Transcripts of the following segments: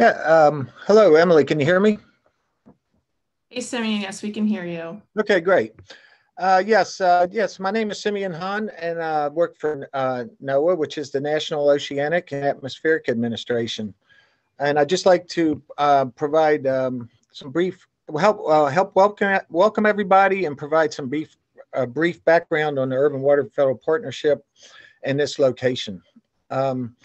Yeah. Um, hello, Emily. Can you hear me? Hey, Simeon. Yes, we can hear you. Okay, great. Uh, yes, uh, yes. My name is Simeon Hahn, and I uh, work for uh, NOAA, which is the National Oceanic and Atmospheric Administration. And I'd just like to uh, provide um, some brief help uh, help welcome welcome everybody and provide some brief brief background on the Urban Water Federal Partnership and this location. Um,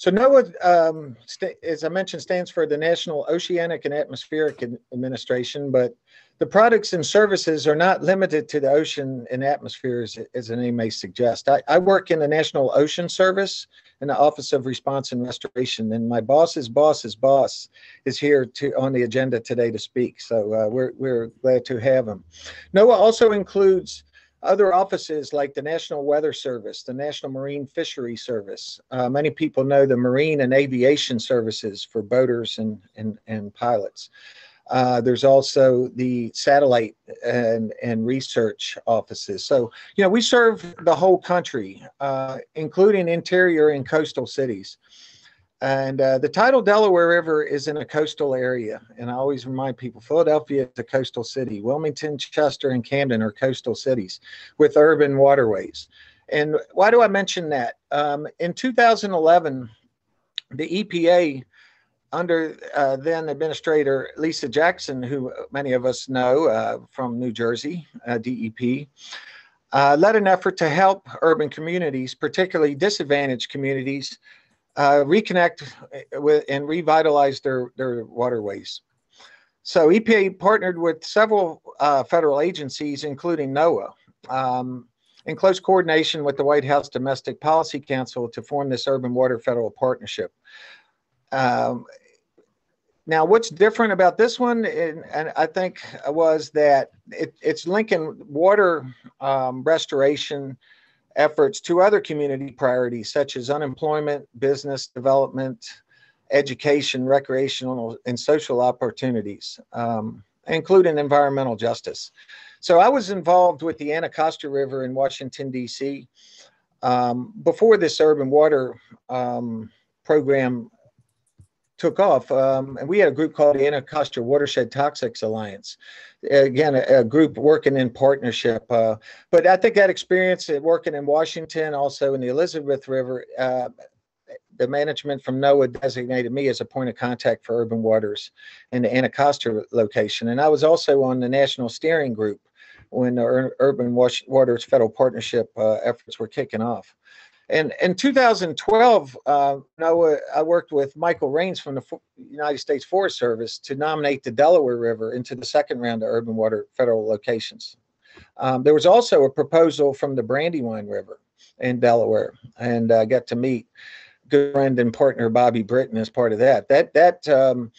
so NOAA, um, as I mentioned, stands for the National Oceanic and Atmospheric Administration, but the products and services are not limited to the ocean and atmosphere, as, as the name may suggest. I, I, work in the National Ocean Service in the Office of Response and Restoration, and my boss's boss's boss is here to on the agenda today to speak. So uh, we're we're glad to have him. NOAA also includes other offices like the National Weather Service, the National Marine Fishery Service. Uh, many people know the Marine and Aviation Services for boaters and, and, and pilots. Uh, there's also the satellite and, and research offices. So, you know, we serve the whole country, uh, including interior and coastal cities. And uh, the tidal Delaware River is in a coastal area. And I always remind people Philadelphia is a coastal city. Wilmington, Chester, and Camden are coastal cities with urban waterways. And why do I mention that? Um, in 2011, the EPA, under uh, then Administrator Lisa Jackson, who many of us know uh, from New Jersey, uh, DEP, uh, led an effort to help urban communities, particularly disadvantaged communities, uh, reconnect with and revitalize their, their waterways. So EPA partnered with several uh, federal agencies, including NOAA, um, in close coordination with the White House Domestic Policy Council to form this Urban Water Federal Partnership. Um, now, what's different about this one, and, and I think, was that it, it's linking water um, restoration efforts to other community priorities such as unemployment, business development, education, recreational, and social opportunities, um, including environmental justice. So I was involved with the Anacostia River in Washington, D.C. Um, before this urban water um, program took off. Um, and we had a group called the Anacostia Watershed Toxics Alliance. Again, a, a group working in partnership. Uh, but I think that experience working in Washington, also in the Elizabeth River, uh, the management from NOAA designated me as a point of contact for urban waters in the Anacostia location. And I was also on the national steering group when the Ur- Urban Waters Federal Partnership uh, efforts were kicking off. And in 2012, uh, NOAA, I worked with Michael Raines from the United States Forest Service to nominate the Delaware River into the second round of urban water federal locations. Um, there was also a proposal from the Brandywine River in Delaware, and I got to meet good friend and partner Bobby Britton as part of that. That that um,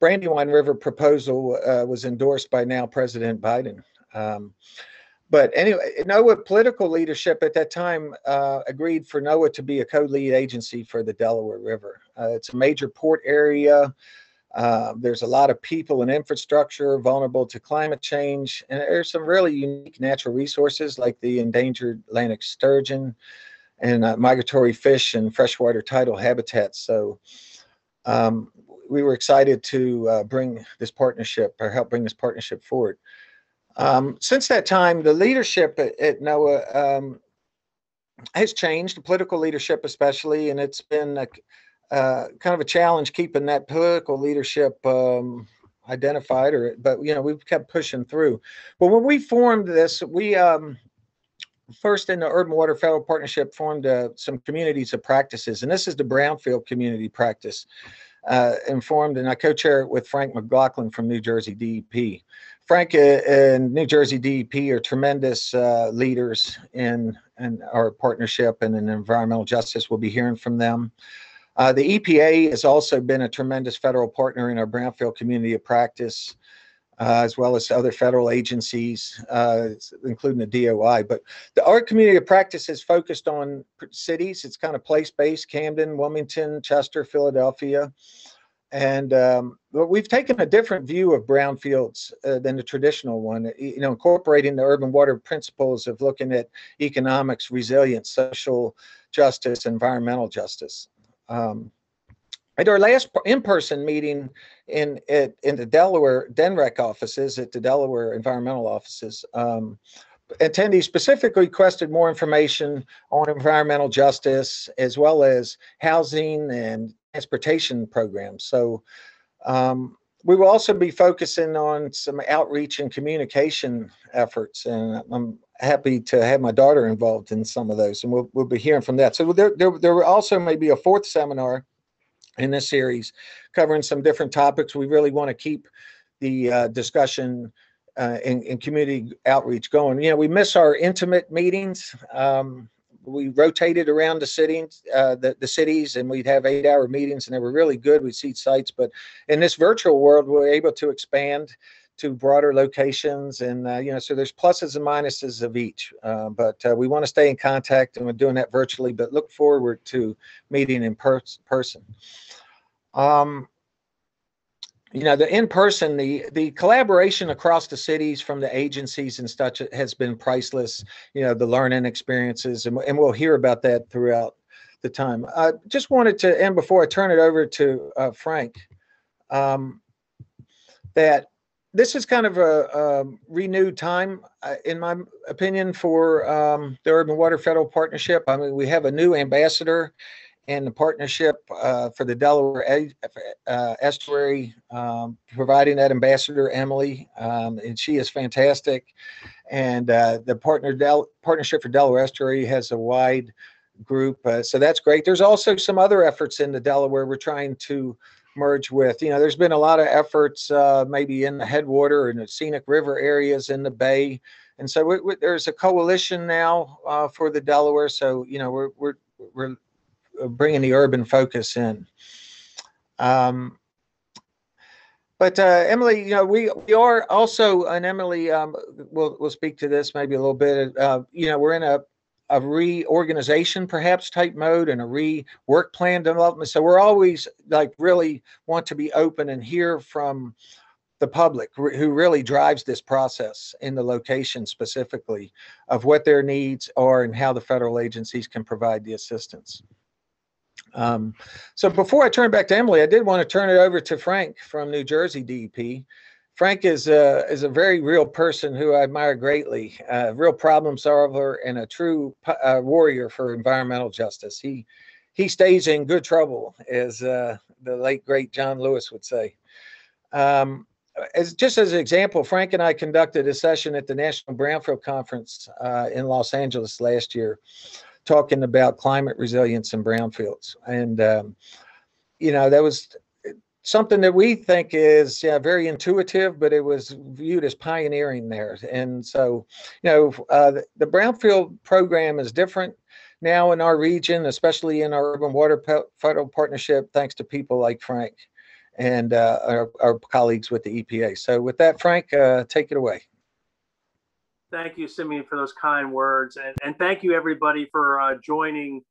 Brandywine River proposal uh, was endorsed by now President Biden. Um, but anyway, NOAA political leadership at that time uh, agreed for NOAA to be a co-lead agency for the Delaware River. Uh, it's a major port area. Uh, there's a lot of people and infrastructure vulnerable to climate change, and there's some really unique natural resources like the endangered Atlantic sturgeon and uh, migratory fish and freshwater tidal habitats. So um, we were excited to uh, bring this partnership or help bring this partnership forward. Um, since that time, the leadership at, at NOAA um, has changed, the political leadership especially, and it's been a, uh, kind of a challenge keeping that political leadership um, identified. Or, but you know, we've kept pushing through. But when we formed this, we um, first in the Urban Water Federal Partnership formed uh, some communities of practices, and this is the Brownfield Community Practice. Uh, informed, and I co-chair it with Frank McLaughlin from New Jersey DEP. Frank and New Jersey DEP are tremendous uh, leaders in, in our partnership and in environmental justice. We'll be hearing from them. Uh, the EPA has also been a tremendous federal partner in our Brownfield community of practice, uh, as well as other federal agencies, uh, including the DOI. But the, our community of practice is focused on cities. It's kind of place-based, Camden, Wilmington, Chester, Philadelphia. And um, we've taken a different view of brownfields uh, than the traditional one. You know, incorporating the urban water principles of looking at economics, resilience, social justice, environmental justice. Um, at our last in-person meeting in at, in the Delaware DNREC offices at the Delaware environmental offices, um, attendees specifically requested more information on environmental justice as well as housing and transportation programs. So um, we will also be focusing on some outreach and communication efforts, and I'm happy to have my daughter involved in some of those, and we'll, we'll be hearing from that. So there, there, there also may be a fourth seminar in this series covering some different topics. We really want to keep the uh, discussion uh, in, in, community outreach going. You know, we miss our intimate meetings. Um, we rotated around the cities, uh, the, the cities, and we'd have eight hour meetings, and they were really good. We'd see sites, but in this virtual world, we're able to expand to broader locations, and uh, you know, so there's pluses and minuses of each. Uh, but uh, we want to stay in contact, and we're doing that virtually. But look forward to meeting in per- person. Um, you know the in person the the collaboration across the cities from the agencies and such has been priceless you know the learning experiences and, and we'll hear about that throughout the time. I just wanted to end before i turn it over to uh, frank um, that this is kind of a, a renewed time uh, in my opinion for um, the urban water federal partnership. I mean we have a new ambassador and the partnership uh, for the Delaware uh, Estuary, um, providing that ambassador Emily, um, and she is fantastic. And uh, the partner Del- partnership for Delaware Estuary has a wide group, uh, so that's great. There's also some other efforts in the Delaware we're trying to merge with. You know, there's been a lot of efforts, uh, maybe in the headwater and the scenic river areas in the bay. And so we, we, there's a coalition now uh, for the Delaware. So you know we're we're we're bringing the urban focus in. Um, but uh, Emily, you know, we we are also, and Emily, um, will will speak to this maybe a little bit. Uh, you know, we're in a a reorganization perhaps type mode and a rework plan development. So we're always like really want to be open and hear from the public who really drives this process in the location specifically of what their needs are and how the federal agencies can provide the assistance. Um, so before I turn back to Emily, I did want to turn it over to Frank from New Jersey DEP. Frank is a, is a very real person who I admire greatly, a real problem solver and a true uh, warrior for environmental justice. He he stays in good trouble, as uh, the late great John Lewis would say. Um, as just as an example, Frank and I conducted a session at the National Brownfield Conference uh, in Los Angeles last year talking about climate resilience in brownfields. And, um, you know, that was something that we think is yeah, very intuitive, but it was viewed as pioneering there. And so, you know, uh, the, the brownfield program is different now in our region, especially in our urban water federal partnership, thanks to people like Frank and uh, our, our, colleagues with the EPA. So with that, Frank, uh, take it away. Thank you, Simeon, for those kind words. And, and thank you, everybody, for uh, joining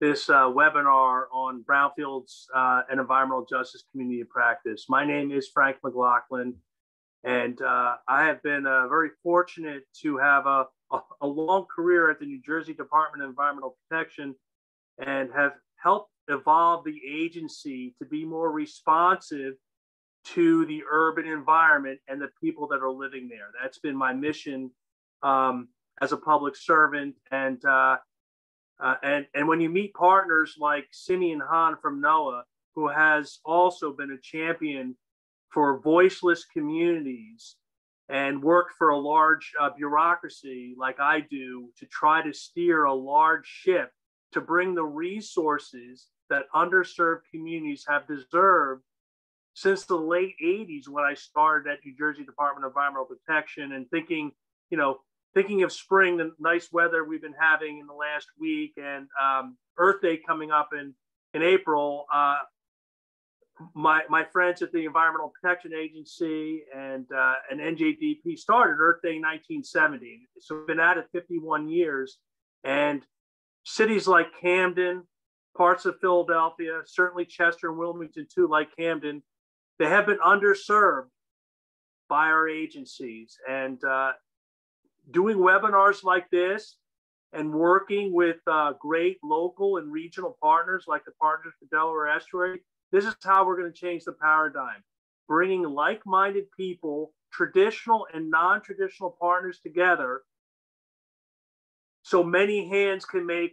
this uh, webinar on brownfields uh, and environmental justice community practice. My name is Frank McLaughlin, and uh, I have been uh, very fortunate to have a, a, a, long career at the New Jersey Department of Environmental Protection and have helped evolve the agency to be more responsive to the urban environment and the people that are living there. That's been my mission um, as a public servant. And, uh, uh, and, and when you meet partners like Simeon Hahn from NOAA, who has also been a champion for voiceless communities and worked for a large uh, bureaucracy like I do to try to steer a large ship to bring the resources that underserved communities have deserved since the late 80s when I started at New Jersey Department of Environmental Protection and thinking, you know, thinking of spring, the nice weather we've been having in the last week, and um, Earth Day coming up in in April. Uh, my my friends at the Environmental Protection Agency and uh, NJDP started Earth Day 1970, so we've been at it 51 years, and cities like Camden, parts of Philadelphia, certainly Chester and Wilmington too, like Camden, they have been underserved by our agencies, and uh, doing webinars like this and working with uh, great local and regional partners like the Partners for Delaware Estuary this is how we're going to change the paradigm bringing like minded people, traditional and non traditional partners together so many hands can make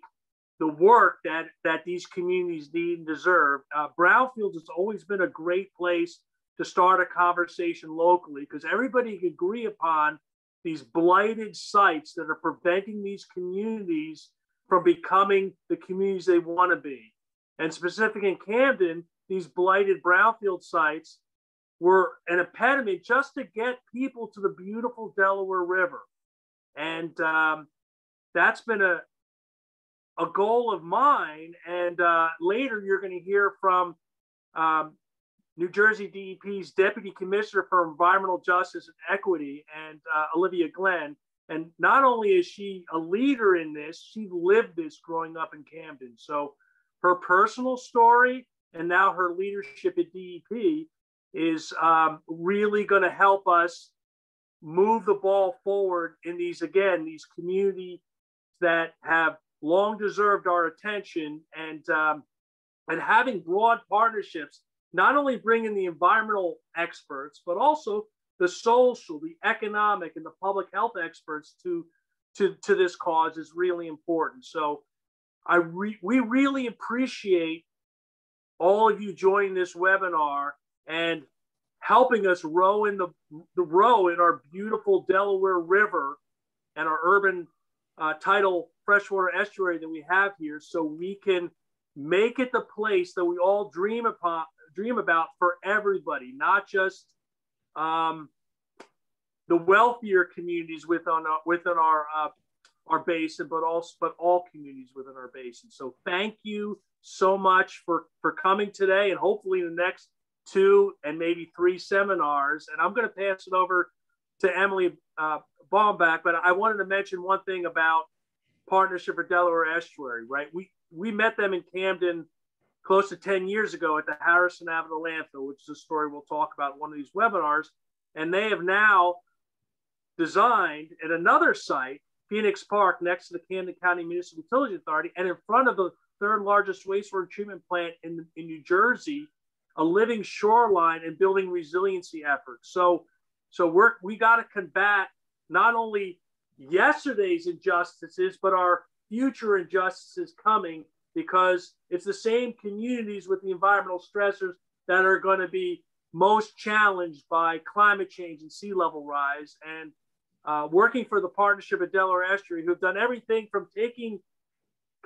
the work that, that these communities need and deserve. Uh, Brownfields has always been a great place to start a conversation locally because everybody can agree upon these blighted sites that are preventing these communities from becoming the communities they want to be. And specific in Camden, these blighted brownfield sites were an impediment just to get people to the beautiful Delaware River. And um, that's been a, a goal of mine. And uh, later you're going to hear from um, New Jersey DEP's Deputy Commissioner for Environmental Justice and Equity, and uh, Olivia Glenn. And not only is she a leader in this, she lived this growing up in Camden. So her personal story and now her leadership at DEP is um, really going to help us move the ball forward in these, again, these communities that have long deserved our attention and, um, and having broad partnerships not only bringing the environmental experts, but also the social, the economic, and the public health experts to, to, to this cause is really important. So I re- we really appreciate all of you joining this webinar and helping us row in the, the row in our beautiful Delaware River and our urban uh, tidal freshwater estuary that we have here so we can make it the place that we all dream upon dream about for everybody, not just um, the wealthier communities within our, within our uh, our basin, but also but all communities within our basin. So thank you so much for for coming today, and hopefully the next two and maybe three seminars. And I'm going to pass it over to Emily uh, Baumbach, but I wanted to mention one thing about Partnership for Delaware Estuary. Right, we we met them in Camden close to 10 years ago at the Harrison Avenue landfill, which is a story we'll talk about in one of these webinars. And they have now designed at another site, Phoenix Park, next to the Camden County Municipal Utility Authority, and in front of the third largest wastewater treatment plant in, in New Jersey, a living shoreline and building resiliency efforts. So, so we're, we got to combat not only yesterday's injustices, but our future injustices coming because it's the same communities with the environmental stressors that are going to be most challenged by climate change and sea level rise. And uh, working for the Partnership of Delaware Estuary, who have done everything from taking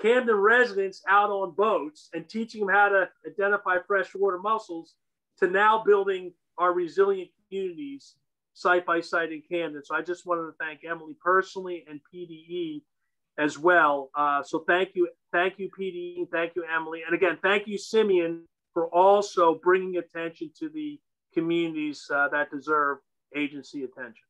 Camden residents out on boats and teaching them how to identify freshwater mussels to now building our resilient communities site by site in Camden. So I just wanted to thank Emily personally and PDE as well. Uh, so thank you, thank you, PD, thank you, Emily, and again, thank you, Simeon, for also bringing attention to the communities uh, that deserve agency attention.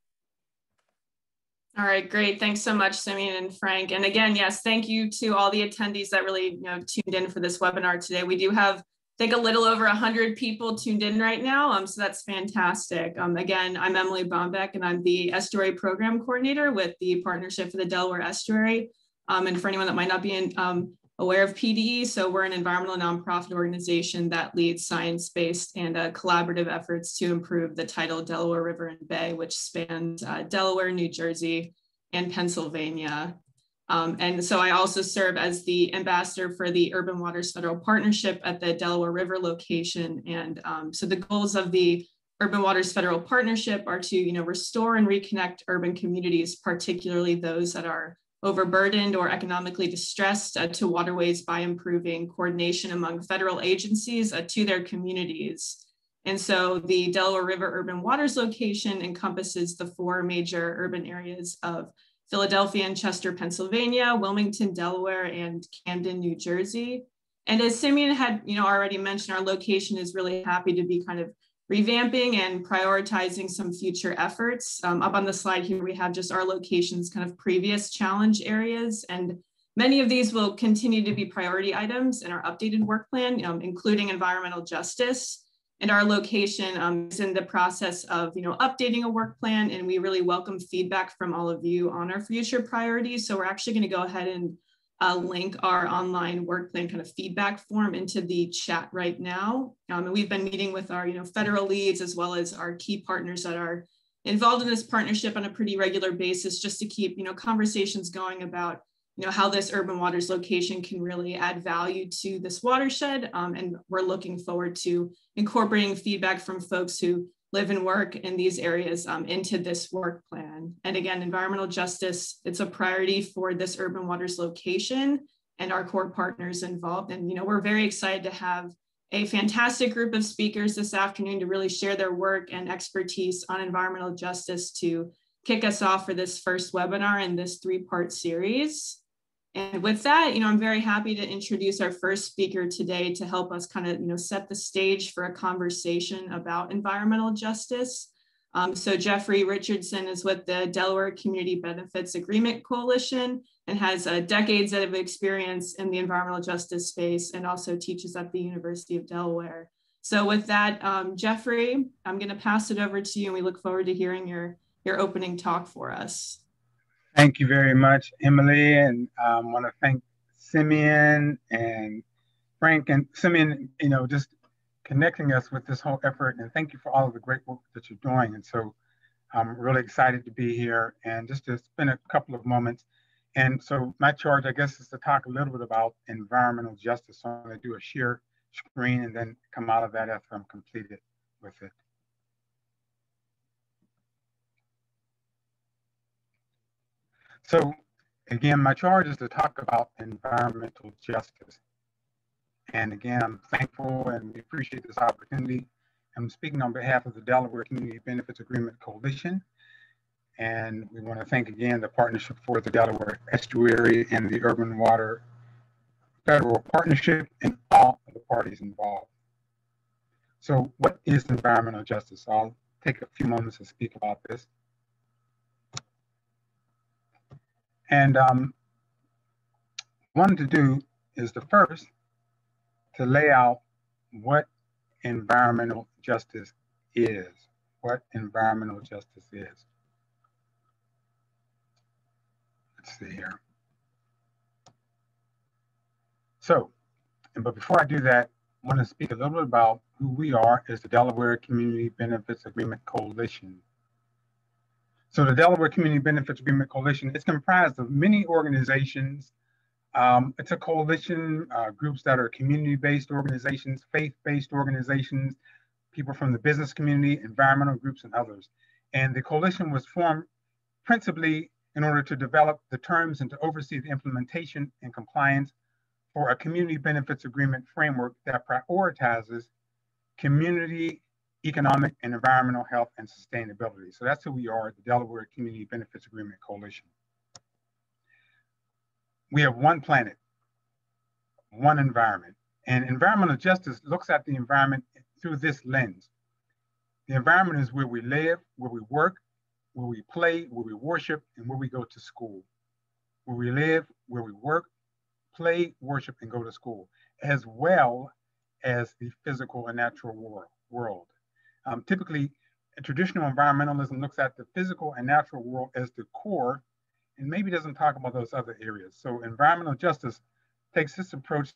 All right, great. Thanks so much, Simeon and Frank. And again, yes, thank you to all the attendees that really you know tuned in for this webinar today. We do have, I think, a little over 100 people tuned in right now, um, so that's fantastic. Um, again, I'm Emily Baumbach, and I'm the Estuary Program Coordinator with the Partnership for the Delaware Estuary. Um, and for anyone that might not be in, um, aware of PDE, so we're an environmental nonprofit organization that leads science-based and uh, collaborative efforts to improve the tidal Delaware River and Bay, which spans uh, Delaware, New Jersey, and Pennsylvania. Um, and so I also serve as the ambassador for the Urban Waters Federal Partnership at the Delaware River location. And um, so the goals of the Urban Waters Federal Partnership are to, you know, restore and reconnect urban communities, particularly those that are overburdened or economically distressed uh, to waterways by improving coordination among federal agencies uh, to their communities. And so the Delaware River Urban Waters location encompasses the four major urban areas of Philadelphia and Chester, Pennsylvania, Wilmington, Delaware, and Camden, New Jersey. And as Simeon had you know, already mentioned, our location is really happy to be kind of revamping and prioritizing some future efforts. Um, up on the slide here, we have just our locations kind of previous challenge areas. And many of these will continue to be priority items in our updated work plan, um, including environmental justice. And our location um, is in the process of you know, updating a work plan and we really welcome feedback from all of you on our future priorities. So we're actually gonna go ahead and uh, link our online work plan kind of feedback form into the chat right now. Um, and we've been meeting with our you know, federal leads as well as our key partners that are involved in this partnership on a pretty regular basis just to keep you know, conversations going about you know, how this urban waters location can really add value to this watershed. Um, and we're looking forward to incorporating feedback from folks who live and work in these areas um, into this work plan. And again, environmental justice, it's a priority for this urban waters location and our core partners involved. And, you know, we're very excited to have a fantastic group of speakers this afternoon to really share their work and expertise on environmental justice to kick us off for this first webinar in this three-part series. And with that, you know, I'm very happy to introduce our first speaker today to help us kind of, you know, set the stage for a conversation about environmental justice. Um, so Jeffrey Richardson is with the Delaware Community Benefits Agreement Coalition and has uh, decades of experience in the environmental justice space and also teaches at the University of Delaware. So with that, um, Jeffrey, I'm going to pass it over to you and we look forward to hearing your, your opening talk for us. Thank you very much, Emily, and I um, want to thank Simeon and Frank and Simeon, you know, just connecting us with this whole effort. And thank you for all of the great work that you're doing. And so I'm really excited to be here and just to spend a couple of moments. And so my charge, I guess, is to talk a little bit about environmental justice. So I'm going to do a share screen and then come out of that after I'm completed with it. So again, my charge is to talk about environmental justice. And again, I'm thankful and we appreciate this opportunity. I'm speaking on behalf of the Delaware Community Benefits Agreement Coalition. And we want to thank again the Partnership for the Delaware Estuary and the Urban Water Federal Partnership and all of the parties involved. So what is environmental justice? I'll take a few moments to speak about this. And um, wanted to do is the first to lay out what environmental justice is, what environmental justice is. Let's see here. So, but before I do that, I want to speak a little bit about who we are as the Delaware Community Benefits Agreement Coalition. So the Delaware Community Benefits Agreement Coalition is comprised of many organizations. Um, it's a coalition, uh, groups that are community-based organizations, faith-based organizations, people from the business community, environmental groups, and others. And the coalition was formed principally in order to develop the terms and to oversee the implementation and compliance for a community benefits agreement framework that prioritizes community economic and environmental health and sustainability. So that's who we are, the Delaware Community Benefits Agreement Coalition. We have one planet, one environment, and environmental justice looks at the environment through this lens. The environment is where we live, where we work, where we play, where we worship, and where we go to school. Where we live, where we work, play, worship, and go to school, as well as the physical and natural world. Um, typically, traditional environmentalism looks at the physical and natural world as the core and maybe doesn't talk about those other areas. So environmental justice takes this approach,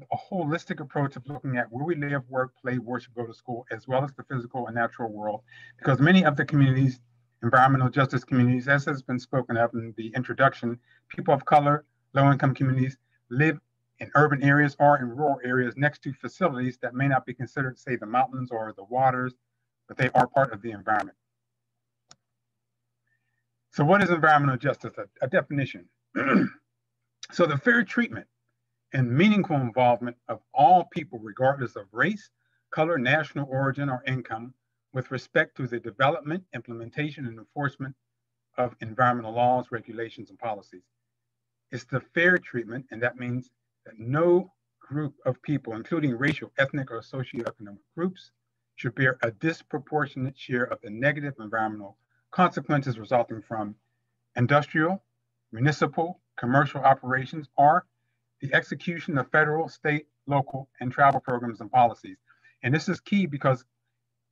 a holistic approach of looking at where we live, work, play, worship, go to school, as well as the physical and natural world, because many of the communities, environmental justice communities, as has been spoken of in the introduction, people of color, low-income communities live in urban areas or in rural areas next to facilities that may not be considered, say, the mountains or the waters, but they are part of the environment. So what is environmental justice? A, a definition. so the fair treatment and meaningful involvement of all people, regardless of race, color, national origin, or income, with respect to the development, implementation, and enforcement of environmental laws, regulations, and policies. It's the fair treatment, and that means that no group of people, including racial, ethnic, or socioeconomic groups, should bear a disproportionate share of the negative environmental consequences resulting from industrial, municipal, commercial operations, or the execution of federal, state, local, and travel programs and policies. And this is key because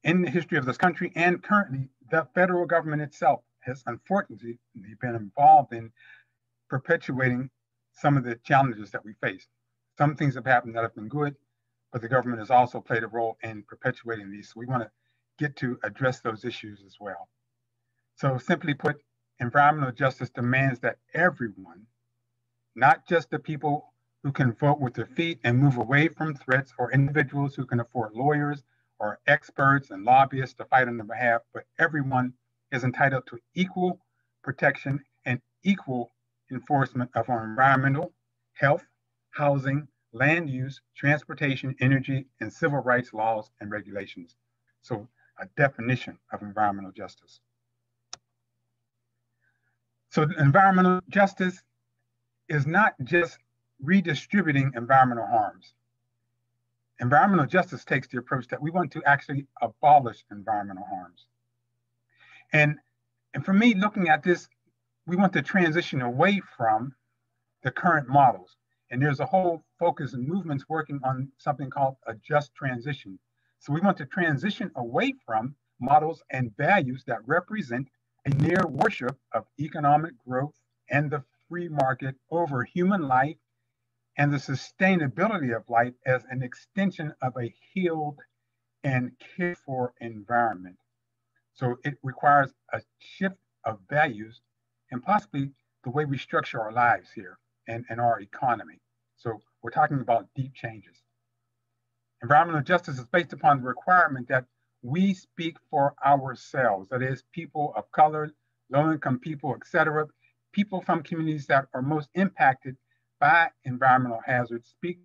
in the history of this country and currently, the federal government itself has unfortunately been involved in perpetuating some of the challenges that we face. Some things have happened that have been good, but the government has also played a role in perpetuating these. So we want to get to address those issues as well. So simply put, environmental justice demands that everyone, not just the people who can vote with their feet and move away from threats or individuals who can afford lawyers or experts and lobbyists to fight on their behalf, but everyone is entitled to equal protection and equal enforcement of our environmental, health, housing, land use, transportation, energy, and civil rights laws and regulations. So a definition of environmental justice. So environmental justice is not just redistributing environmental harms. Environmental justice takes the approach that we want to actually abolish environmental harms. And, and for me, looking at this, we want to transition away from the current models. And there's a whole focus and movements working on something called a just transition. So we want to transition away from models and values that represent a near worship of economic growth and the free market over human life and the sustainability of life as an extension of a healed and cared for environment. So it requires a shift of values and possibly the way we structure our lives here and, and our economy. So we're talking about deep changes. Environmental justice is based upon the requirement that we speak for ourselves, that is, people of color, low income people, etc., people from communities that are most impacted by environmental hazards speak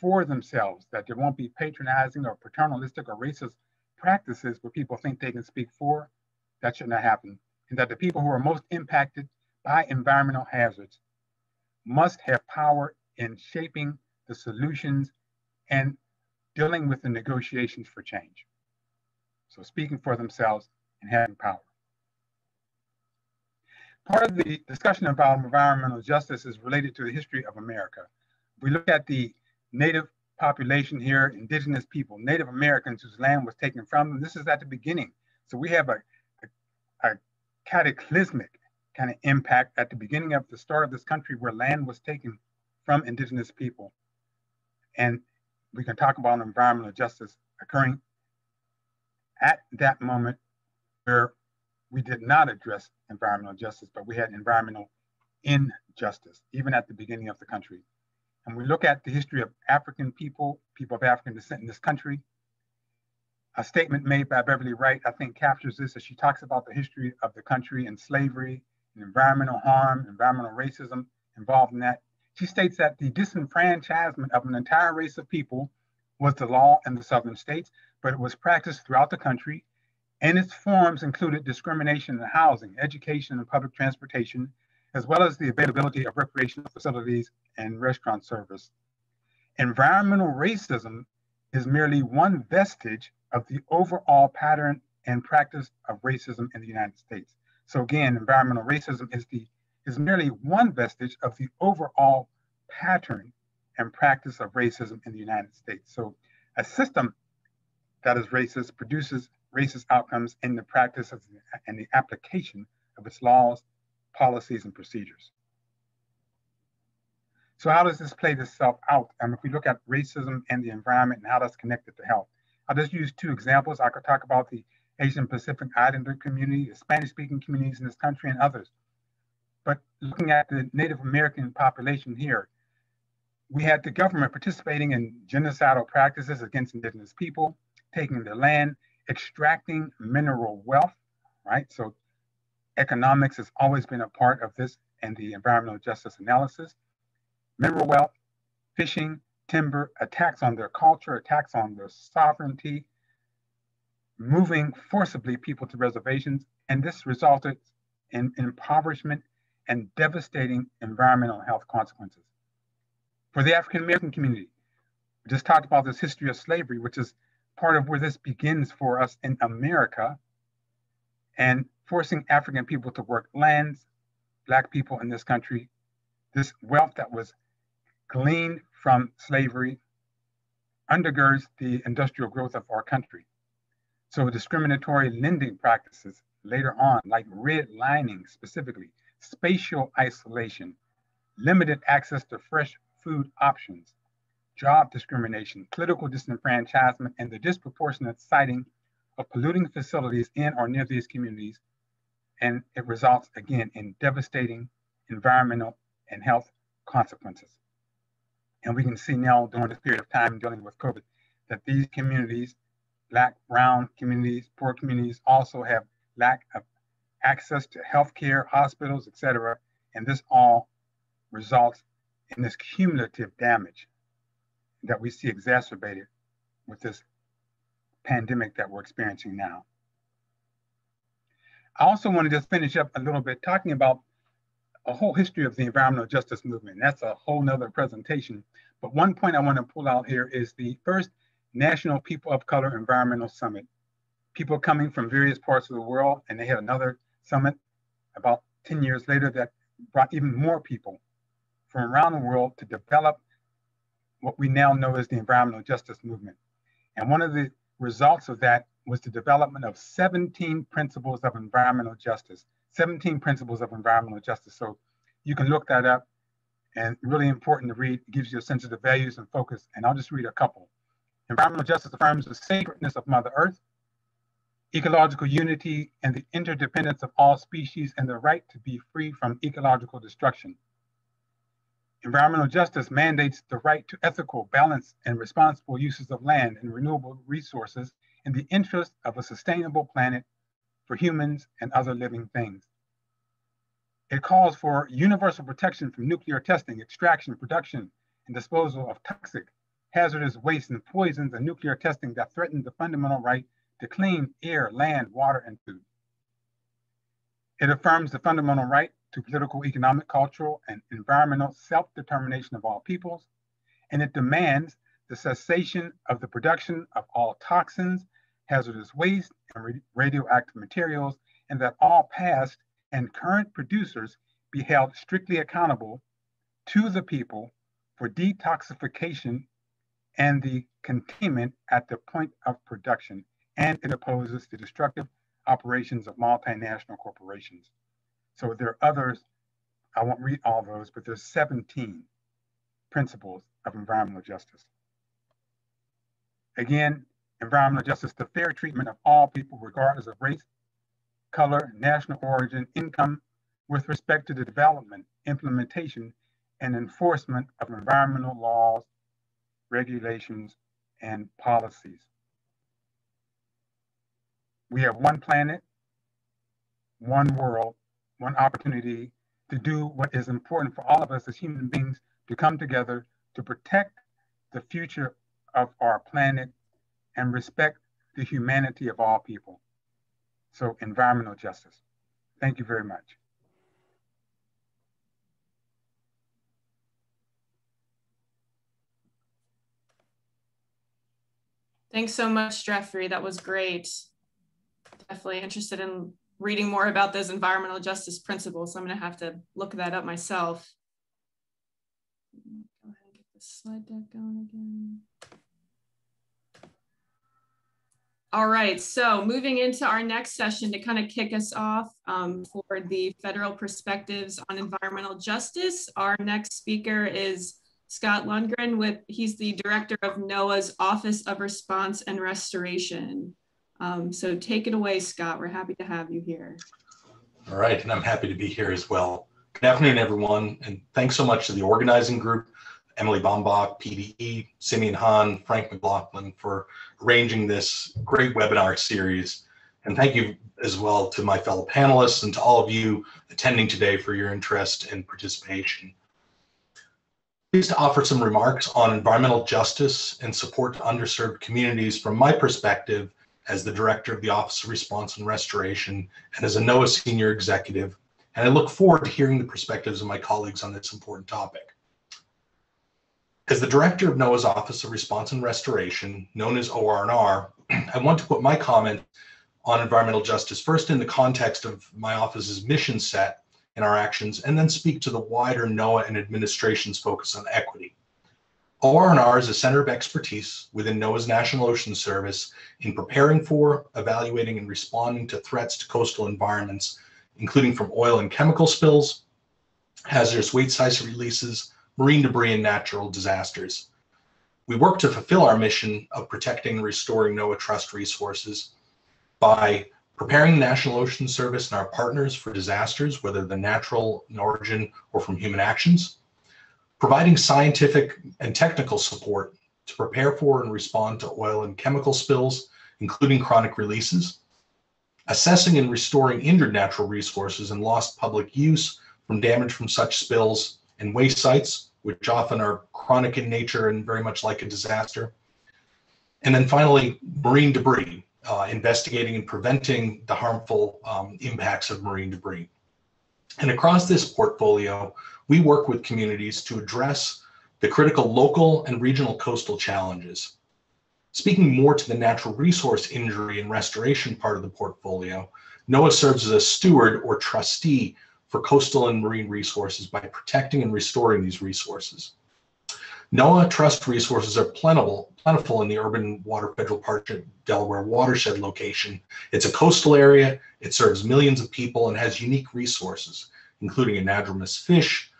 for themselves, that there won't be patronizing or paternalistic or racist practices where people think they can speak for. That should not happen. And that the people who are most impacted by environmental hazards must have power in shaping the solutions and dealing with the negotiations for change. So speaking for themselves and having power. Part of the discussion about environmental justice is related to the history of America. We look at the native population here, indigenous people, Native Americans whose land was taken from them. This is at the beginning. So we have a, cataclysmic kind of impact at the beginning of the start of this country where land was taken from indigenous people. And we can talk about environmental justice occurring at that moment where we did not address environmental justice, but we had environmental injustice, even at the beginning of the country. And we look at the history of African people, people of African descent in this country. A statement made by Beverly Wright, I think, captures this as she talks about the history of the country and slavery and environmental harm, environmental racism involved in that. She states that the disenfranchisement of an entire race of people was the law in the southern states, but it was practiced throughout the country and its forms included discrimination in housing, education, and public transportation, as well as the availability of recreational facilities and restaurant service. Environmental racism is merely one vestige of the overall pattern and practice of racism in the United States. So again, environmental racism is the is merely one vestige of the overall pattern and practice of racism in the United States. So a system that is racist produces racist outcomes in the practice of, and the application of its laws, policies, and procedures. So how does this play itself out? Um, if we look at racism and the environment and how that's connected to health, I'll just use two examples. I could talk about the Asian Pacific Islander community, the Spanish-speaking communities in this country, and others. But looking at the Native American population here, we had the government participating in genocidal practices against indigenous people, taking their land, extracting mineral wealth, right? So economics has always been a part of this and the environmental justice analysis. Mineral wealth, fishing, timber, attacks on their culture, attacks on their sovereignty, moving forcibly people to reservations, and this resulted in impoverishment and devastating environmental health consequences. For the African American community, we just talked about this history of slavery, which is part of where this begins for us in America and forcing African people to work lands, Black people in this country, this wealth that was gleaned from slavery undergirds the industrial growth of our country. So discriminatory lending practices later on, like redlining specifically, spatial isolation, limited access to fresh food options, job discrimination, political disenfranchisement, and the disproportionate siting of polluting facilities in or near these communities. And it results again in devastating environmental and health consequences. And we can see now during this period of time dealing with COVID that these communities, black, brown communities, poor communities also have lack of access to healthcare, hospitals, etc. And this all results in this cumulative damage that we see exacerbated with this pandemic that we're experiencing now. I also want to just finish up a little bit talking about a whole history of the environmental justice movement. That's a whole nother presentation. But one point I want to pull out here is the first National People of Color Environmental Summit. People coming from various parts of the world, and they had another summit about 10 years later that brought even more people from around the world to develop what we now know as the environmental justice movement. And one of the results of that was the development of 17 principles of environmental justice, 17 principles of environmental justice. So you can look that up and really important to read. It gives you a sense of the values and focus. And I'll just read a couple. Environmental justice affirms the sacredness of Mother Earth, ecological unity and the interdependence of all species and the right to be free from ecological destruction. Environmental justice mandates the right to ethical, balanced, and responsible uses of land and renewable resources in the interest of a sustainable planet for humans and other living things. It calls for universal protection from nuclear testing, extraction, production, and disposal of toxic, hazardous waste and poisons and nuclear testing that threaten the fundamental right to clean air, land, water, and food. It affirms the fundamental right to political, economic, cultural, and environmental self-determination of all peoples, and it demands the cessation of the production of all toxins, hazardous waste, and radioactive materials, and that all past and current producers be held strictly accountable to the people for detoxification and the containment at the point of production, and it opposes the destructive operations of multinational corporations. So there are others, I won't read all those, but there's 17 principles of environmental justice. Again, environmental justice, the fair treatment of all people, regardless of race, color, national origin, income, with respect to the development, implementation, and enforcement of environmental laws, regulations, and policies. We have one planet, one world, one opportunity to do what is important for all of us as human beings to come together to protect the future of our planet and respect the humanity of all people. So, environmental justice. Thank you very much. Thanks so much, Jeffrey. That was great. Definitely interested in reading more about those environmental justice principles. I'm going to have to look that up myself. Go ahead and get the slide deck going again. All right, so moving into our next session to kind of kick us off um, for the federal perspectives on environmental justice, our next speaker is Scott Lundgren with, he's the director of NOAA's Office of Response and Restoration. Um, so take it away, Scott. We're happy to have you here. All right, and I'm happy to be here as well. Good afternoon, everyone, and thanks so much to the organizing group, Emily Baumbach, PDE, Simeon Hahn, Frank McLaughlin for arranging this great webinar series. And thank you as well to my fellow panelists and to all of you attending today for your interest and participation. Pleased to offer some remarks on environmental justice and support to underserved communities from my perspective as the director of the Office of Response and Restoration and as a NOAA senior executive. And I look forward to hearing the perspectives of my colleagues on this important topic. As the director of NOAA's Office of Response and Restoration, known as OR&R, I want to put my comment on environmental justice first in the context of my office's mission set and our actions, and then speak to the wider NOAA and administration's focus on equity. OR&R is a center of expertise within NOAA's National Ocean Service in preparing for, evaluating, and responding to threats to coastal environments, including from oil and chemical spills, hazardous waste ice releases, marine debris, and natural disasters. We work to fulfill our mission of protecting and restoring NOAA Trust resources by preparing the National Ocean Service and our partners for disasters, whether they're natural in origin or from human actions, providing scientific and technical support to prepare for and respond to oil and chemical spills, including chronic releases, assessing and restoring injured natural resources and lost public use from damage from such spills and waste sites, which often are chronic in nature and very much like a disaster. And then finally, marine debris, uh, investigating and preventing the harmful um, impacts of marine debris. And across this portfolio, we work with communities to address the critical local and regional coastal challenges. Speaking more to the natural resource injury and restoration part of the portfolio, NOAA serves as a steward or trustee for coastal and marine resources by protecting and restoring these resources. NOAA trust resources are plentiful, plentiful in the urban water federal partnership Delaware watershed location. It's a coastal area, it serves millions of people and has unique resources, including anadromous fish,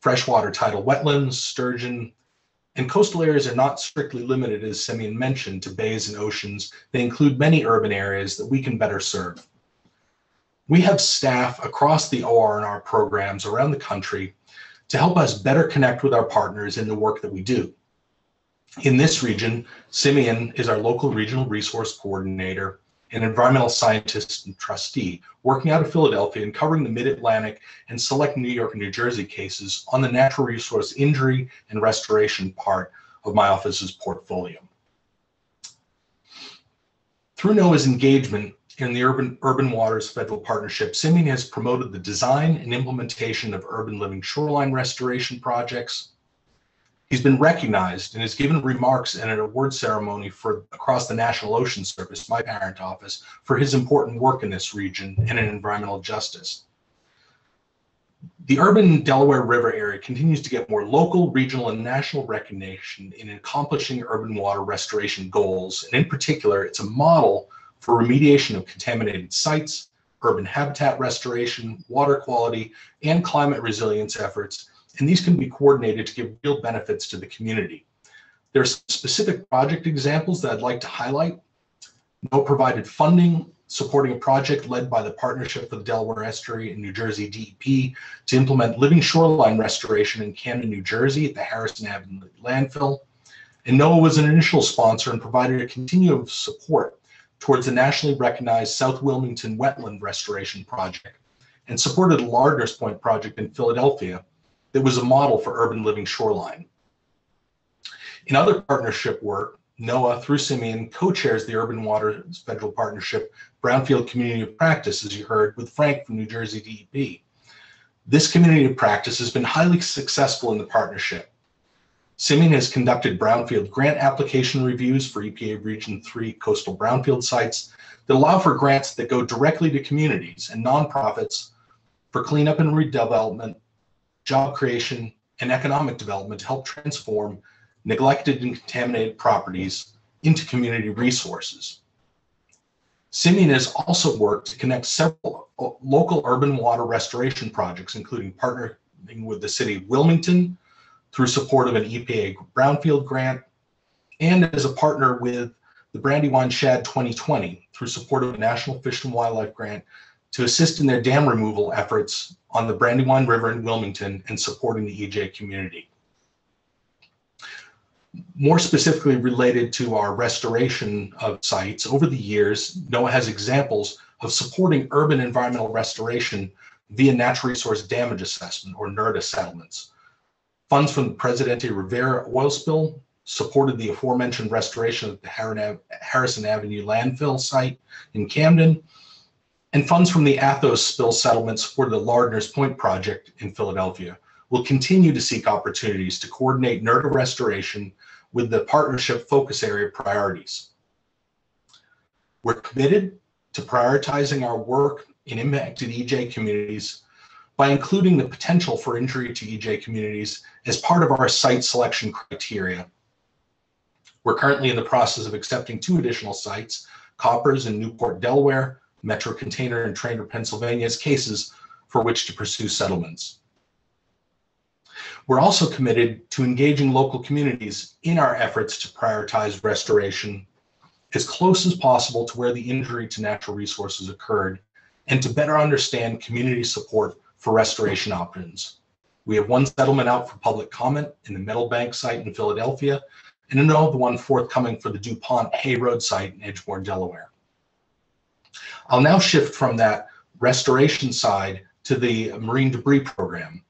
freshwater tidal wetlands, sturgeon, and coastal areas are not strictly limited, as Simeon mentioned, to bays and oceans. They include many urban areas that we can better serve. We have staff across the OR&R programs around the country to help us better connect with our partners in the work that we do. In this region, Simeon is our local regional resource coordinator, an environmental scientist and trustee, working out of Philadelphia and covering the mid-Atlantic and select New York and New Jersey cases on the natural resource injury and restoration part of my office's portfolio. Through NOAA's engagement in the Urban, Urban Waters Federal Partnership, Simeon has promoted the design and implementation of urban living shoreline restoration projects. He's been recognized and has given remarks in an award ceremony for across the National Ocean Service, my parent office, for his important work in this region and in environmental justice. The urban Delaware River area continues to get more local, regional, and national recognition in accomplishing urban water restoration goals. And in particular, it's a model for remediation of contaminated sites, urban habitat restoration, water quality, and climate resilience efforts, and these can be coordinated to give real benefits to the community. There are specific project examples that I'd like to highlight. NOAA provided funding supporting a project led by the Partnership for the Delaware Estuary and New Jersey DEP to implement living shoreline restoration in Camden, New Jersey at the Harrison Avenue landfill. And NOAA was an initial sponsor and provided a continuum of support towards the nationally recognized South Wilmington Wetland Restoration Project and supported a Lardner's Point project in Philadelphia that was a model for urban living shoreline. In other partnership work, NOAA, through Simeon, co-chairs the Urban Waters Federal Partnership Brownfield Community of Practice, as you heard, with Frank from New Jersey DEP. This community of practice has been highly successful in the partnership Simeon has conducted brownfield grant application reviews for EPA Region 3 coastal brownfield sites that allow for grants that go directly to communities and nonprofits for cleanup and redevelopment, job creation, and economic development to help transform neglected and contaminated properties into community resources. Simeon has also worked to connect several local urban water restoration projects, including partnering with the city of Wilmington, through support of an EPA Brownfield grant and as a partner with the Brandywine Shad 2020 through support of a National Fish and Wildlife grant to assist in their dam removal efforts on the Brandywine River in Wilmington and supporting the EJ community. More specifically related to our restoration of sites, over the years, NOAA has examples of supporting urban environmental restoration via natural resource damage assessment or NRDA settlements. Funds from the Presidente Rivera oil spill supported the aforementioned restoration of the Harrison Avenue landfill site in Camden, and funds from the Athos spill settlement supported the Lardner's Point project in Philadelphia. We'll continue to seek opportunities to coordinate NRDA restoration with the partnership focus area priorities. We're committed to prioritizing our work in impacted EJ communities by including the potential for injury to EJ communities as part of our site selection criteria. We're currently in the process of accepting two additional sites, Koppers in Newport, Delaware, Metro Container in Trainer, Pennsylvania, as cases for which to pursue settlements. We're also committed to engaging local communities in our efforts to prioritize restoration as close as possible to where the injury to natural resources occurred and to better understand community support for restoration options. We have one settlement out for public comment in the Metal Bank site in Philadelphia and another one forthcoming for the DuPont Hay Road site in Edgemoor, Delaware. I'll now shift from that restoration side to the marine debris program.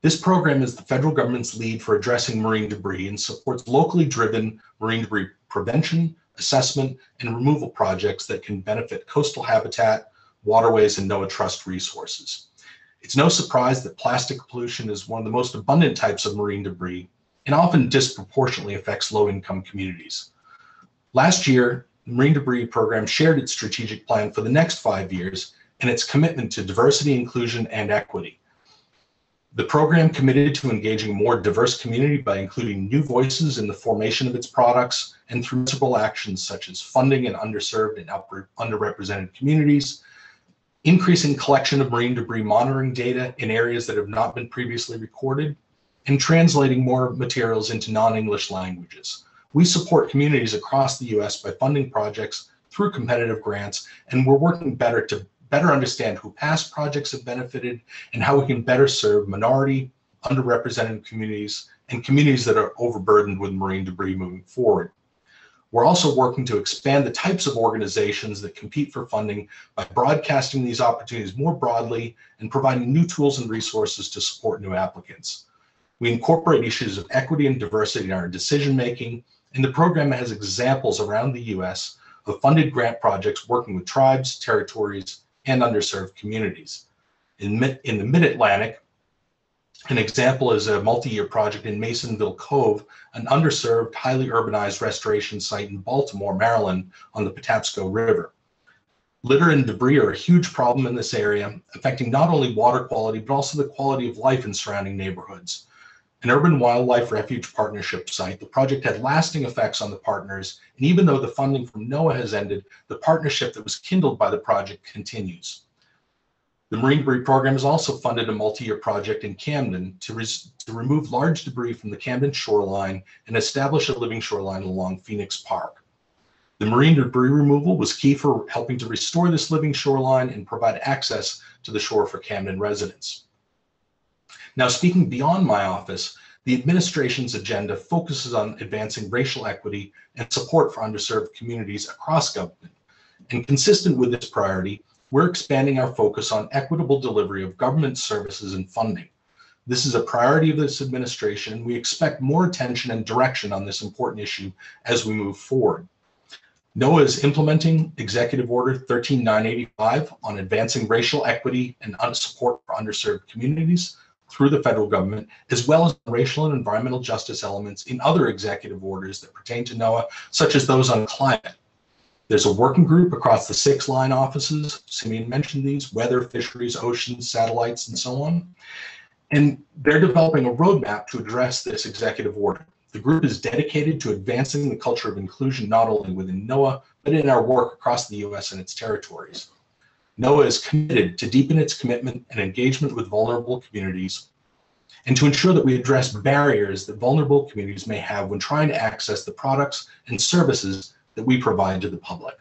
This program is the federal government's lead for addressing marine debris and supports locally driven marine debris prevention, assessment, and removal projects that can benefit coastal habitat, waterways, and NOAA trust resources. It's no surprise that plastic pollution is one of the most abundant types of marine debris and often disproportionately affects low-income communities. Last year, the Marine Debris Program shared its strategic plan for the next five years and its commitment to diversity, inclusion, and equity. The program committed to engaging a more diverse community by including new voices in the formation of its products and through several actions such as funding in underserved and underrepresented communities, increasing collection of marine debris monitoring data in areas that have not been previously recorded, and translating more materials into non-English languages. We support communities across the US by funding projects through competitive grants, and we're working better to better understand who past projects have benefited and how we can better serve minority, underrepresented communities, and communities that are overburdened with marine debris moving forward. We're also working to expand the types of organizations that compete for funding by broadcasting these opportunities more broadly and providing new tools and resources to support new applicants. We incorporate issues of equity and diversity in our decision making, and the program has examples around the US of funded grant projects working with tribes, territories, and underserved communities. In, in the Mid-Atlantic, an example is a multi-year project in Masonville Cove, an underserved, highly urbanized restoration site in Baltimore, Maryland on the Patapsco River. Litter and debris are a huge problem in this area, affecting not only water quality, but also the quality of life in surrounding neighborhoods. An urban wildlife refuge partnership site, the project had lasting effects on the partners, and even though the funding from NOAA has ended, the partnership that was kindled by the project continues. The Marine Debris Program has also funded a multi-year project in Camden to, to remove large debris from the Camden shoreline and establish a living shoreline along Phoenix Park. The marine debris removal was key for helping to restore this living shoreline and provide access to the shore for Camden residents. Now, speaking beyond my office, the administration's agenda focuses on advancing racial equity and support for underserved communities across government. And consistent with this priority, we're expanding our focus on equitable delivery of government services and funding. This is a priority of this administration, and we expect more attention and direction on this important issue as we move forward. NOAA is implementing Executive Order 13985 on advancing racial equity and support for underserved communities through the federal government, as well as racial and environmental justice elements in other executive orders that pertain to NOAA, such as those on climate, there's a working group across the six line offices. Simeon mentioned these, weather, fisheries, oceans, satellites, and so on. And they're developing a roadmap to address this executive order. The group is dedicated to advancing the culture of inclusion not only within NOAA, but in our work across the US and its territories. NOAA is committed to deepen its commitment and engagement with vulnerable communities and to ensure that we address barriers that vulnerable communities may have when trying to access the products and services that we provide to the public.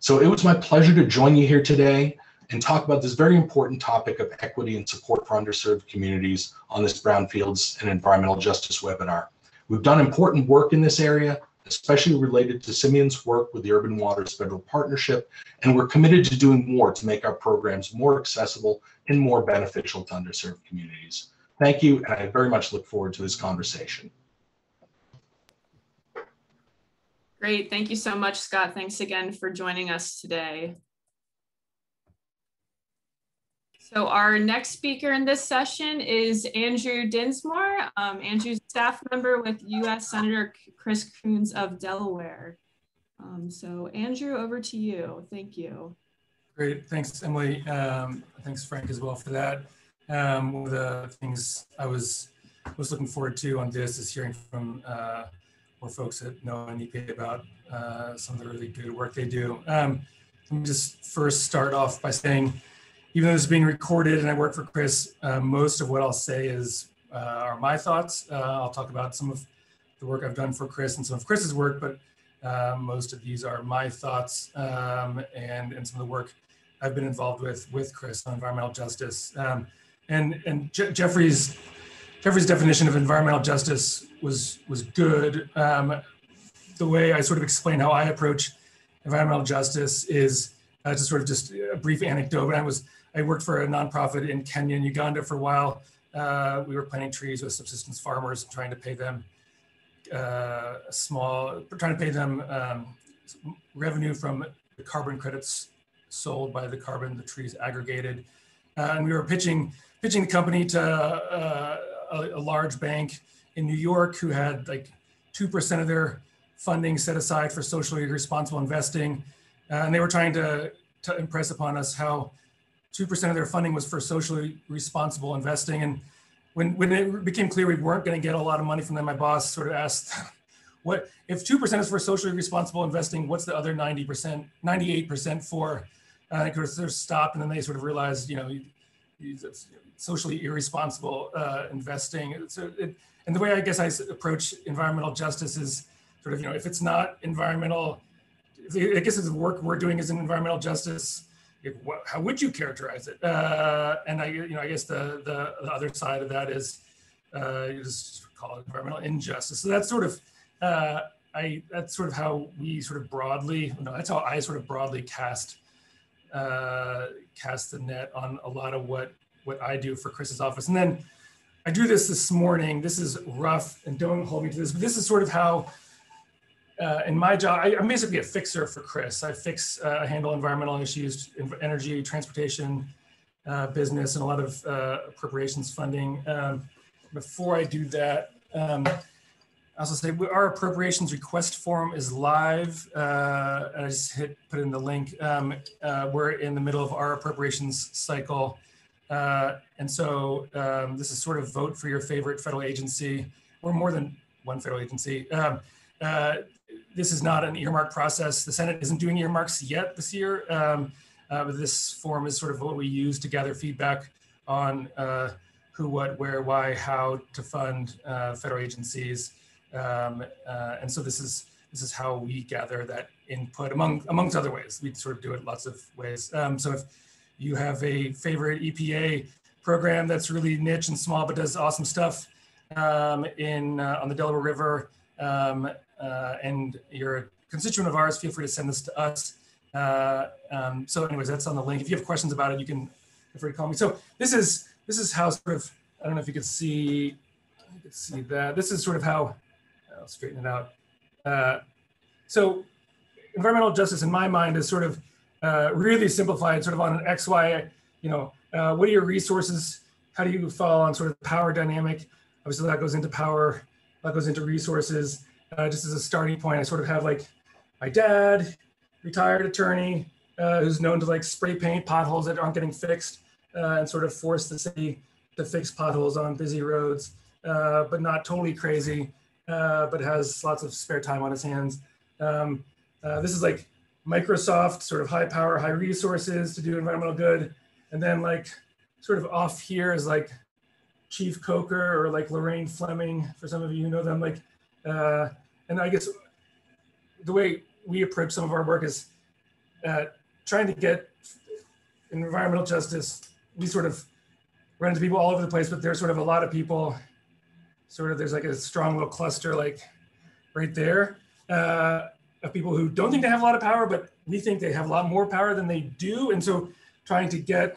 So it was my pleasure to join you here today and talk about this very important topic of equity and support for underserved communities on this Brownfields and Environmental Justice webinar. We've done important work in this area, especially related to Simeon's work with the Urban Waters Federal Partnership, and we're committed to doing more to make our programs more accessible and more beneficial to underserved communities. Thank you, and I very much look forward to this conversation. Great. Thank you so much, Scott. Thanks again for joining us today. So our next speaker in this session is Andrew Dinsmore. Um, Andrew's staff member with U.S. Senator Chris Coons of Delaware. Um, so Andrew, over to you. Thank you. Great. Thanks, Emily. Um, thanks, Frank, as well for that. Um, one of the things I was was looking forward to on this is hearing from uh, more folks that know NEPA about uh, some of the really good work they do. Um, let me just first start off by saying, even though is being recorded and I work for Chris, uh, most of what I'll say is uh, are my thoughts. Uh, I'll talk about some of the work I've done for Chris and some of Chris's work, but uh, most of these are my thoughts um, and, and some of the work I've been involved with with Chris on environmental justice. Um, and and Je Jeffrey's Jeffrey's definition of environmental justice was was good. Um, the way I sort of explain how I approach environmental justice is uh, just sort of just a brief anecdote. I was I worked for a nonprofit in Kenya and Uganda for a while. Uh, we were planting trees with subsistence farmers, trying to pay them uh, small, trying to pay them um, revenue from the carbon credits sold by the carbon the trees aggregated. Uh, and we were pitching pitching the company to uh, a, a, large bank in New York who had like 2% of their funding set aside for socially responsible investing. Uh, and they were trying to, to impress upon us how 2% of their funding was for socially responsible investing. And when, when it became clear we weren't going to get a lot of money from them, my boss sort of asked, what if 2% is for socially responsible investing, what's the other 90%, 98% for? Uh, of course, they're stopped and then they sort of realized, you know, socially irresponsible uh, investing. So it, and the way I guess I approach environmental justice is sort of, you know, if it's not environmental, I guess the work we're doing is in environmental justice. What, how would you characterize it? Uh, and I, you know, I guess the, the, the other side of that is uh, you just call it environmental injustice. So that's sort of, uh, I, that's sort of how we sort of broadly, no, that's how I sort of broadly cast, uh, cast the net on a lot of what what I do for Chris's office. And then I drew this this morning. This is rough, and don't hold me to this, but this is sort of how, uh, in my job, I, am basically a fixer for Chris. I fix, uh, handle environmental issues, energy, transportation, uh, business, and a lot of uh, appropriations funding. Um, before I do that, um, I also say our appropriations request form is live. Uh, I just hit put in the link. Um, uh, we're in the middle of our appropriations cycle. Uh, and so um, this is sort of vote for your favorite federal agency or more than one federal agency. Um, uh, this is not an earmark process. The Senate isn't doing earmarks yet this year, um, uh, but this form is sort of what we use to gather feedback on uh, who, what, where, why, how to fund uh, federal agencies. Um, uh, and so this is this is how we gather that input among amongst other ways. We sort of do it lots of ways. Um, so if you have a favorite EPA program that's really niche and small, but does awesome stuff um, in uh, on the Delaware River, um, uh, and you're a constituent of ours, feel free to send this to us. Uh, um, so anyways, that's on the link. If you have questions about it, you can feel free to call me. So this is this is how sort of, I don't know if you can see, you can see that. This is sort of how, I'll straighten it out. Uh, so environmental justice in my mind is sort of uh, really simplified sort of on an X, Y, you know, uh, what are your resources? How do you fall on sort of power dynamic? Obviously that goes into power, that goes into resources. Uh, just as a starting point, I sort of have like my dad, retired attorney, uh, who's known to like spray paint potholes that aren't getting fixed uh, and sort of force the city to fix potholes on busy roads, but not totally crazy, but has lots of spare time on his hands. Um, this is like Microsoft, sort of high power, high resources to do environmental good. And then like sort of off here is like Chief Coker or like Lorraine Fleming, for some of you who know them. Like, uh, and I guess the way we approach some of our work is uh, trying to get environmental justice. We sort of run into people all over the place, but there's sort of a lot of people, sort of, there's like a strong little cluster like right there. Uh, of people who don't think they have a lot of power, but we think they have a lot more power than they do. And so trying to get,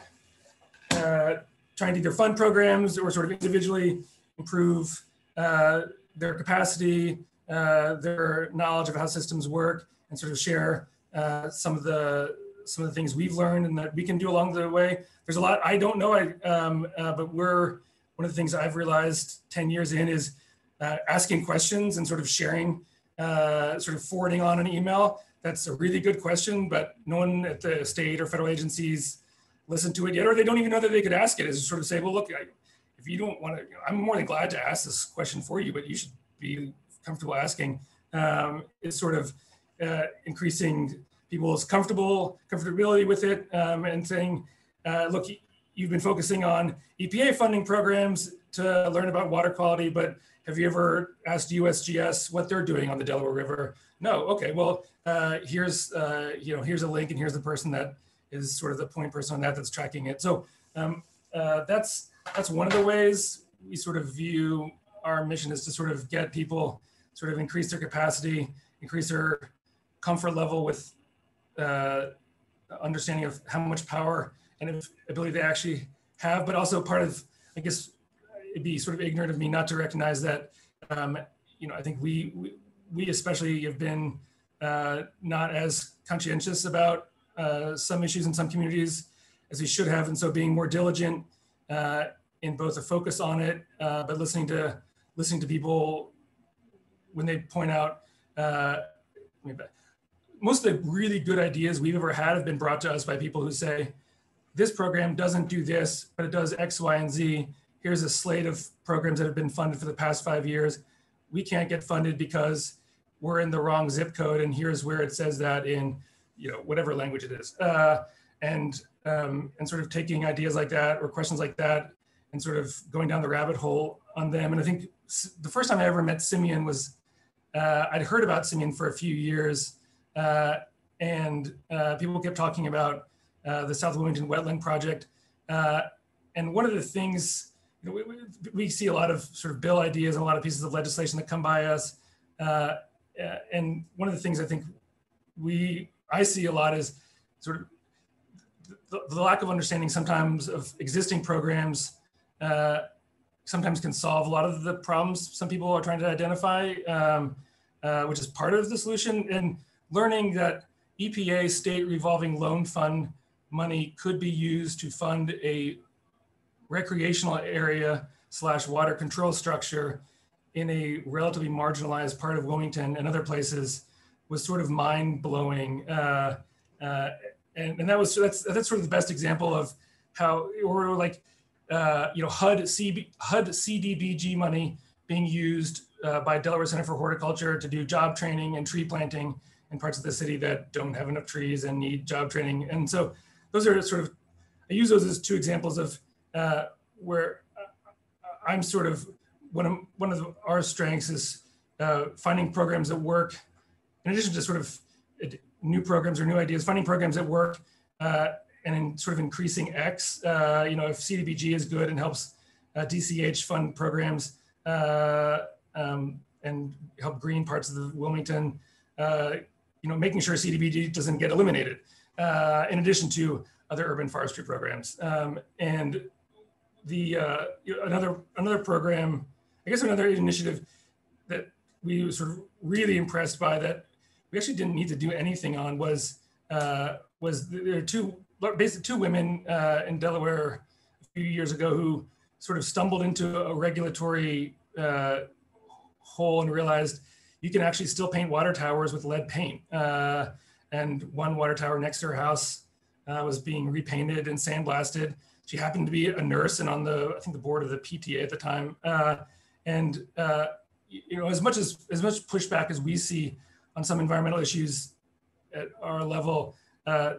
uh, trying to either fund programs or sort of individually improve uh, their capacity, uh, their knowledge of how systems work, and sort of share uh, some of the some of the things we've learned and that we can do along the way. There's a lot I don't know, I, um, uh, but we're one of the things I've realized 10 years in is uh, asking questions and sort of sharing uh, sort of forwarding on an email? That's a really good question, but no one at the state or federal agencies listened to it yet, or they don't even know that they could ask it. Is sort of say, well, look, if you don't want to, you know, I'm more than glad to ask this question for you, but you should be comfortable asking. Um, is sort of uh, increasing people's comfortable comfortability with it um, and saying, uh, look, you've been focusing on EPA funding programs. To learn about water quality, but have you ever asked USGS what they're doing on the Delaware River? No. Okay. Well, uh, here's uh, you know here's a link, and here's the person that is sort of the point person on that that's tracking it. So um, uh, that's that's one of the ways we sort of view our mission is to sort of get people sort of increase their capacity, increase their comfort level with uh, understanding of how much power and ability they actually have, but also part of, I guess, it'd be sort of ignorant of me not to recognize that, um, you know, I think we, we, we especially have been uh, not as conscientious about uh, some issues in some communities as we should have. And so being more diligent uh, in both a focus on it, uh, but listening to listening to people when they point out uh, most of the really good ideas we've ever had have been brought to us by people who say, this program doesn't do this, but it does X, Y, and Z. Here's a slate of programs that have been funded for the past five years. We can't get funded because we're in the wrong zip code, and here's where it says that in, you know, whatever language it is. Uh, and um, and sort of taking ideas like that or questions like that and sort of going down the rabbit hole on them. And I think the first time I ever met Simeon was uh, I'd heard about Simeon for a few years, uh, and uh, people kept talking about uh, the South Wilmington Wetland Project. Uh, and one of the things, you know, we, we, see a lot of sort of bill ideas and a lot of pieces of legislation that come by us. Uh, and one of the things I think we, I see a lot is sort of the, the lack of understanding sometimes of existing programs uh, sometimes can solve a lot of the problems some people are trying to identify, um, uh, which is part of the solution. And learning that EPA state revolving loan fund money could be used to fund a recreational area slash water control structure in a relatively marginalized part of Wilmington and other places was sort of mind blowing. Uh, uh, and, and that was that's that's sort of the best example of how or like uh, you know HUD CB, HUD CDBG money being used uh, by Delaware Center for Horticulture to do job training and tree planting in parts of the city that don't have enough trees and need job training. And so those are sort of I use those as two examples of uh, where I'm sort of one of one of our strengths is uh, finding programs that work in addition to sort of new programs or new ideas, finding programs that work uh, and in sort of increasing X. Uh, you know, if CDBG is good and helps uh, DCH fund programs uh, um, and help green parts of the Wilmington, uh, you know, making sure CDBG doesn't get eliminated. Uh, in addition to other urban forestry programs, um, and the another another program, I guess another initiative that we were sort of really impressed by that we actually didn't need to do anything on was uh, was there are two basically two women uh, in Delaware a few years ago who sort of stumbled into a regulatory uh, hole and realized you can actually still paint water towers with lead paint. Uh, and one water tower next to her house uh, was being repainted and sandblasted. She happened to be a nurse and on the I think the board of the PTA at the time. Uh, and you know, as much as as much pushback as we see on some environmental issues at our level, uh,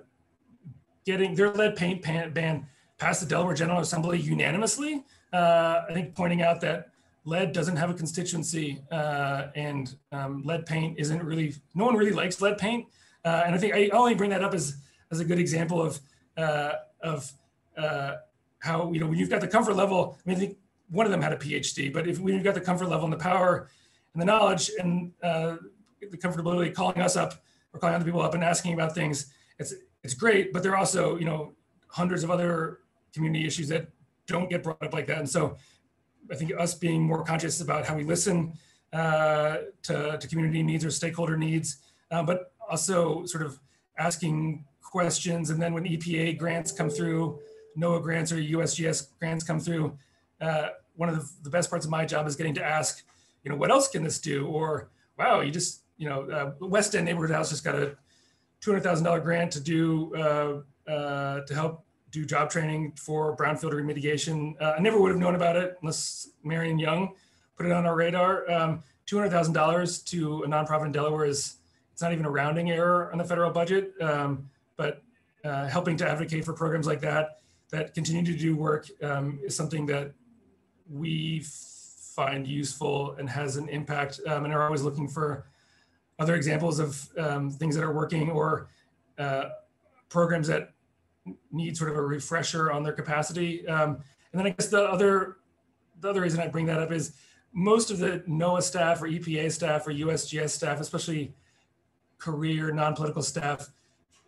getting their lead paint ban passed the Delaware General Assembly unanimously. Uh, I think pointing out that lead doesn't have a constituency uh, and um, lead paint isn't really, no one really likes lead paint. Uh, and I think I only bring that up as, as a good example of, uh, of uh, how, you know, when you've got the comfort level, I mean, I think one of them had a PhD, but if when you've got the comfort level and the power and the knowledge and uh, the comfortability calling us up or calling other people up and asking about things, it's it's great, but there are also you know hundreds of other community issues that don't get brought up like that. And so I think us being more conscious about how we listen uh, to, to community needs or stakeholder needs, uh, but also sort of asking questions. And then when EPA grants come through, NOAA grants or USGS grants come through, uh, one of the, the, best parts of my job is getting to ask, you know, what else can this do? Or, wow, you just, you know, uh, West End Neighborhood House just got a $200,000 grant to do uh, uh, to help do job training for brownfield remediation. Uh, I never would have known about it unless Marion Young put it on our radar. Um, $200,000 to a nonprofit in Delaware is it's not even a rounding error on the federal budget, um, but uh, helping to advocate for programs like that that continue to do work um, is something that we find useful and has an impact um, and are always looking for other examples of um, things that are working or uh, programs that need sort of a refresher on their capacity. Um, and then I guess the other the other reason I bring that up is most of the NOAA staff or EPA staff or USGS staff, especially career non-political staff,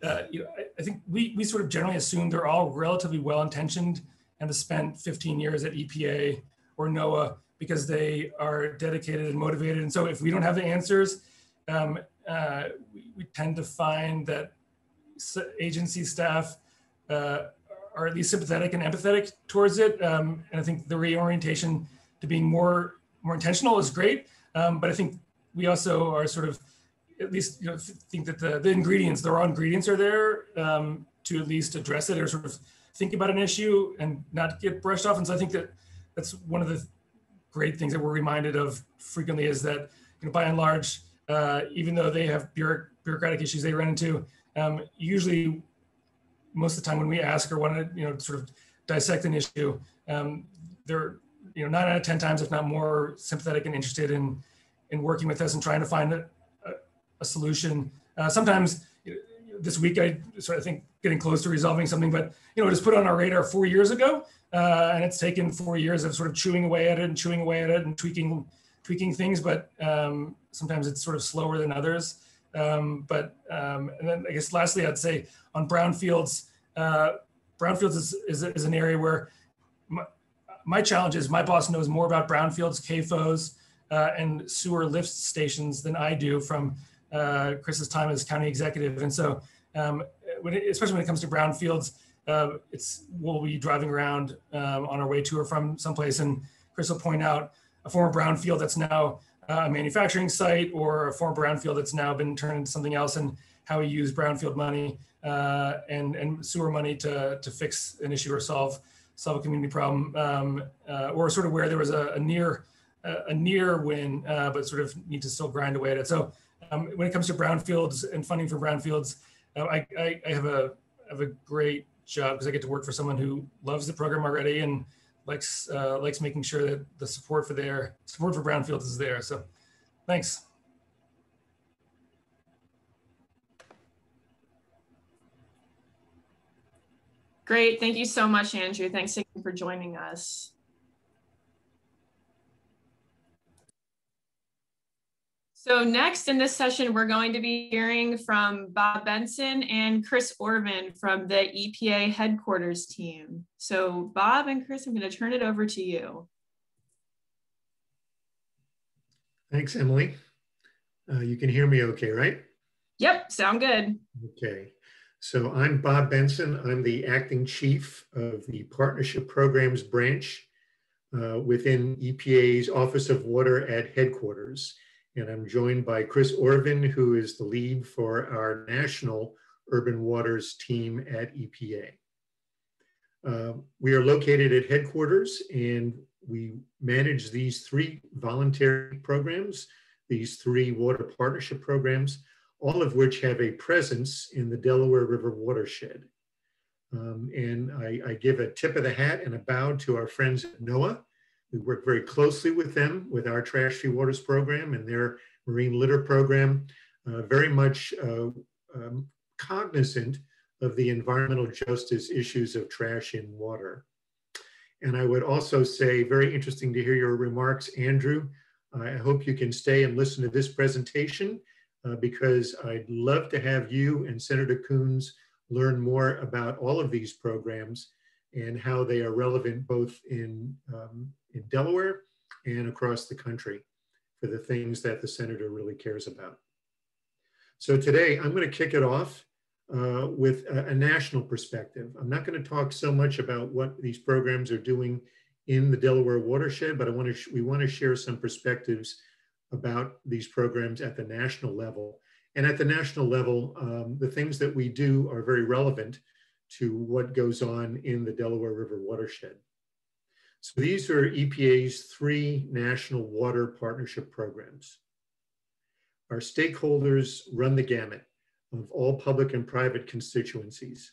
uh, you know, I, think we, we sort of generally assume they're all relatively well-intentioned and have spent 15 years at EPA or NOAA because they are dedicated and motivated. And so if we don't have the answers, um, uh, we, we, tend to find that agency staff uh, are at least sympathetic and empathetic towards it. Um, and I think the reorientation to being more more intentional is great. Um, but I think we also are sort of at least you know think that the, the ingredients, the raw ingredients are there um, to at least address it or sort of think about an issue and not get brushed off. And so I think that that's one of the great things that we're reminded of frequently is that you know by and large, uh, even though they have bureaucratic issues they run into, um, usually most of the time when we ask or want to you know sort of dissect an issue, um, they're you know nine out of ten times, if not more, sympathetic and interested in in working with us and trying to find a, solution. Uh, sometimes this week I sort of think getting close to resolving something, but you know it was put on our radar four years ago, uh, and it's taken four years of sort of chewing away at it and chewing away at it and tweaking tweaking things, but um, sometimes it's sort of slower than others. Um, but um, and then I guess lastly, I'd say on brownfields, uh, brownfields is, is, is, an area where my, my, challenge is my boss knows more about brownfields, CAFOs, uh, and sewer lift stations than I do from uh, Chris's time as county executive. And so, um, when it, especially when it comes to brownfields, uh, it's we'll be driving around um, on our way to or from someplace, and Chris will point out a former brownfield that's now a manufacturing site or a former brownfield that's now been turned into something else and how we use brownfield money uh, and, and sewer money to, to fix an issue or solve solve a community problem um, uh, or sort of where there was a, a near a near win uh, but sort of need to still grind away at it so um, when it comes to brownfields and funding for brownfields uh, I, I, I, have a have a great job because I get to work for someone who loves the program already and likes uh, likes making sure that the support for their support for brownfields is there. So, thanks. Great. Thank you so much, Andrew. Thanks again for joining us. So next in this session, we're going to be hearing from Bob Benson and Chris Orvin from the EPA headquarters team. So Bob and Chris, I'm going to turn it over to you. Thanks, Emily. Uh, you can hear me okay, right? Yep, sound good. Okay. So I'm Bob Benson. I'm the acting chief of the Partnership Programs Branch uh, within EPA's Office of Water at headquarters and I'm joined by Chris Orvin, who is the lead for our national urban waters team at EPA. Uh, we are located at headquarters and we manage these three voluntary programs, these three water partnership programs, all of which have a presence in the Delaware River watershed. Um, and I, I, give a tip of the hat and a bow to our friends at NOAA we work very closely with them with our Trash Free Waters program and their marine litter program, uh, very much uh, um, cognizant of the environmental justice issues of trash in water. And I would also say, very interesting to hear your remarks, Andrew. I hope you can stay and listen to this presentation uh, because I'd love to have you and Senator Coons learn more about all of these programs and how they are relevant both in um, in Delaware and across the country for the things that the senator really cares about. So today I'm going to kick it off uh, with a, a, national perspective. I'm not going to talk so much about what these programs are doing in the Delaware watershed, but I want to we want to share some perspectives about these programs at the national level. And at the national level, um, the things that we do are very relevant to what goes on in the Delaware River watershed. So these are EPA's three national water partnership programs. Our stakeholders run the gamut of all public and private constituencies.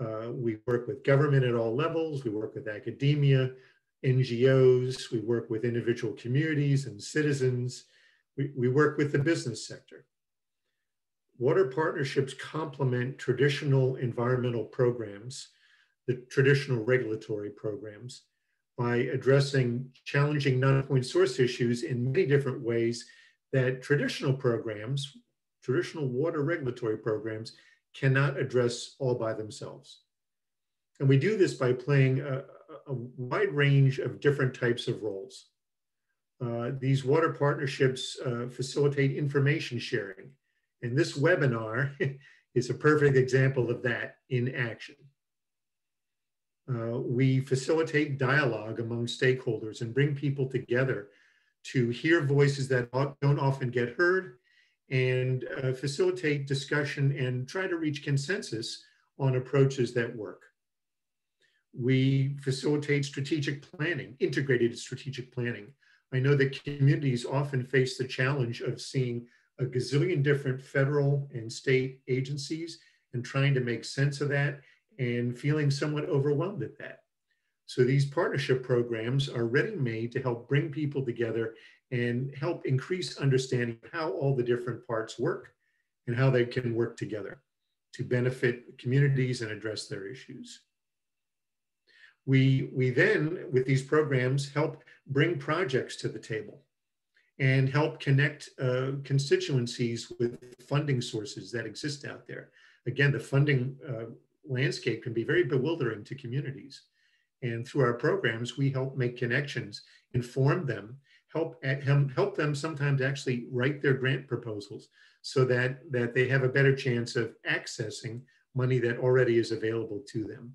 Uh, we work with government at all levels, we work with academia, NGOs, we work with individual communities and citizens, we, we work with the business sector. Water partnerships complement traditional environmental programs, the traditional regulatory programs, by addressing challenging non-point source issues in many different ways that traditional programs, traditional water regulatory programs, cannot address all by themselves. And we do this by playing a, a wide range of different types of roles. Uh, these water partnerships uh, facilitate information sharing. And this webinar is a perfect example of that in action. Uh, we facilitate dialogue among stakeholders and bring people together to hear voices that don't often get heard and uh, facilitate discussion and try to reach consensus on approaches that work. We facilitate strategic planning, integrated strategic planning. I know that communities often face the challenge of seeing a gazillion different federal and state agencies and trying to make sense of that and feeling somewhat overwhelmed at that. So these partnership programs are ready made to help bring people together and help increase understanding how all the different parts work and how they can work together to benefit communities and address their issues. We, we then, with these programs, help bring projects to the table and help connect uh, constituencies with funding sources that exist out there. Again, the funding uh, landscape can be very bewildering to communities. And through our programs, we help make connections, inform them, help, eh, help them sometimes actually write their grant proposals so that, that they have a better chance of accessing money that already is available to them.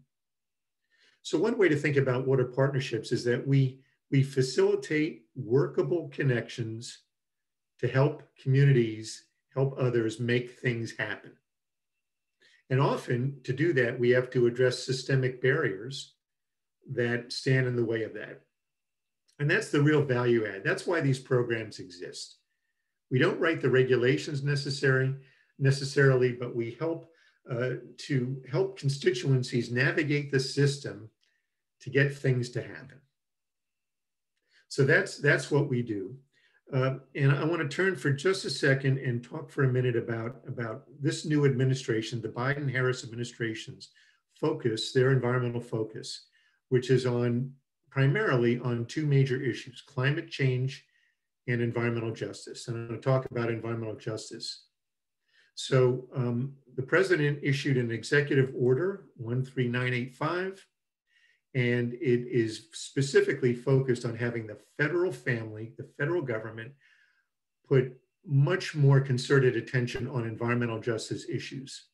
So one way to think about water partnerships is that we, we facilitate workable connections to help communities help others make things happen. And often to do that, we have to address systemic barriers that stand in the way of that. And that's the real value add. That's why these programs exist. We don't write the regulations necessary, necessarily, but we help uh, to help constituencies navigate the system to get things to happen. So that's, that's what we do. Uh, and I want to turn for just a second and talk for a minute about, about this new administration, the Biden-Harris administration's focus, their environmental focus, which is on primarily on two major issues, climate change and environmental justice. And I'm going to talk about environmental justice. So um, the president issued an executive order 13985 and it is specifically focused on having the federal family, the federal government, put much more concerted attention on environmental justice issues.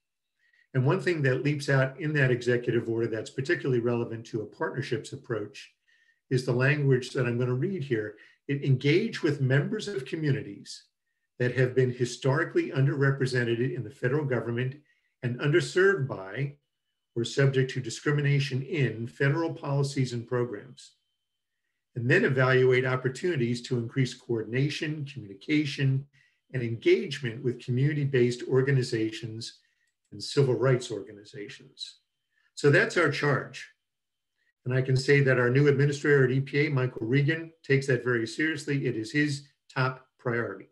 And one thing that leaps out in that executive order that's particularly relevant to a partnerships approach is the language that I'm going to read here. It engage with members of communities that have been historically underrepresented in the federal government and underserved by or subject to discrimination in federal policies and programs, and then evaluate opportunities to increase coordination, communication, and engagement with community-based organizations and civil rights organizations. So that's our charge. And I can say that our new administrator at EPA, Michael Regan, takes that very seriously. It is his top priority.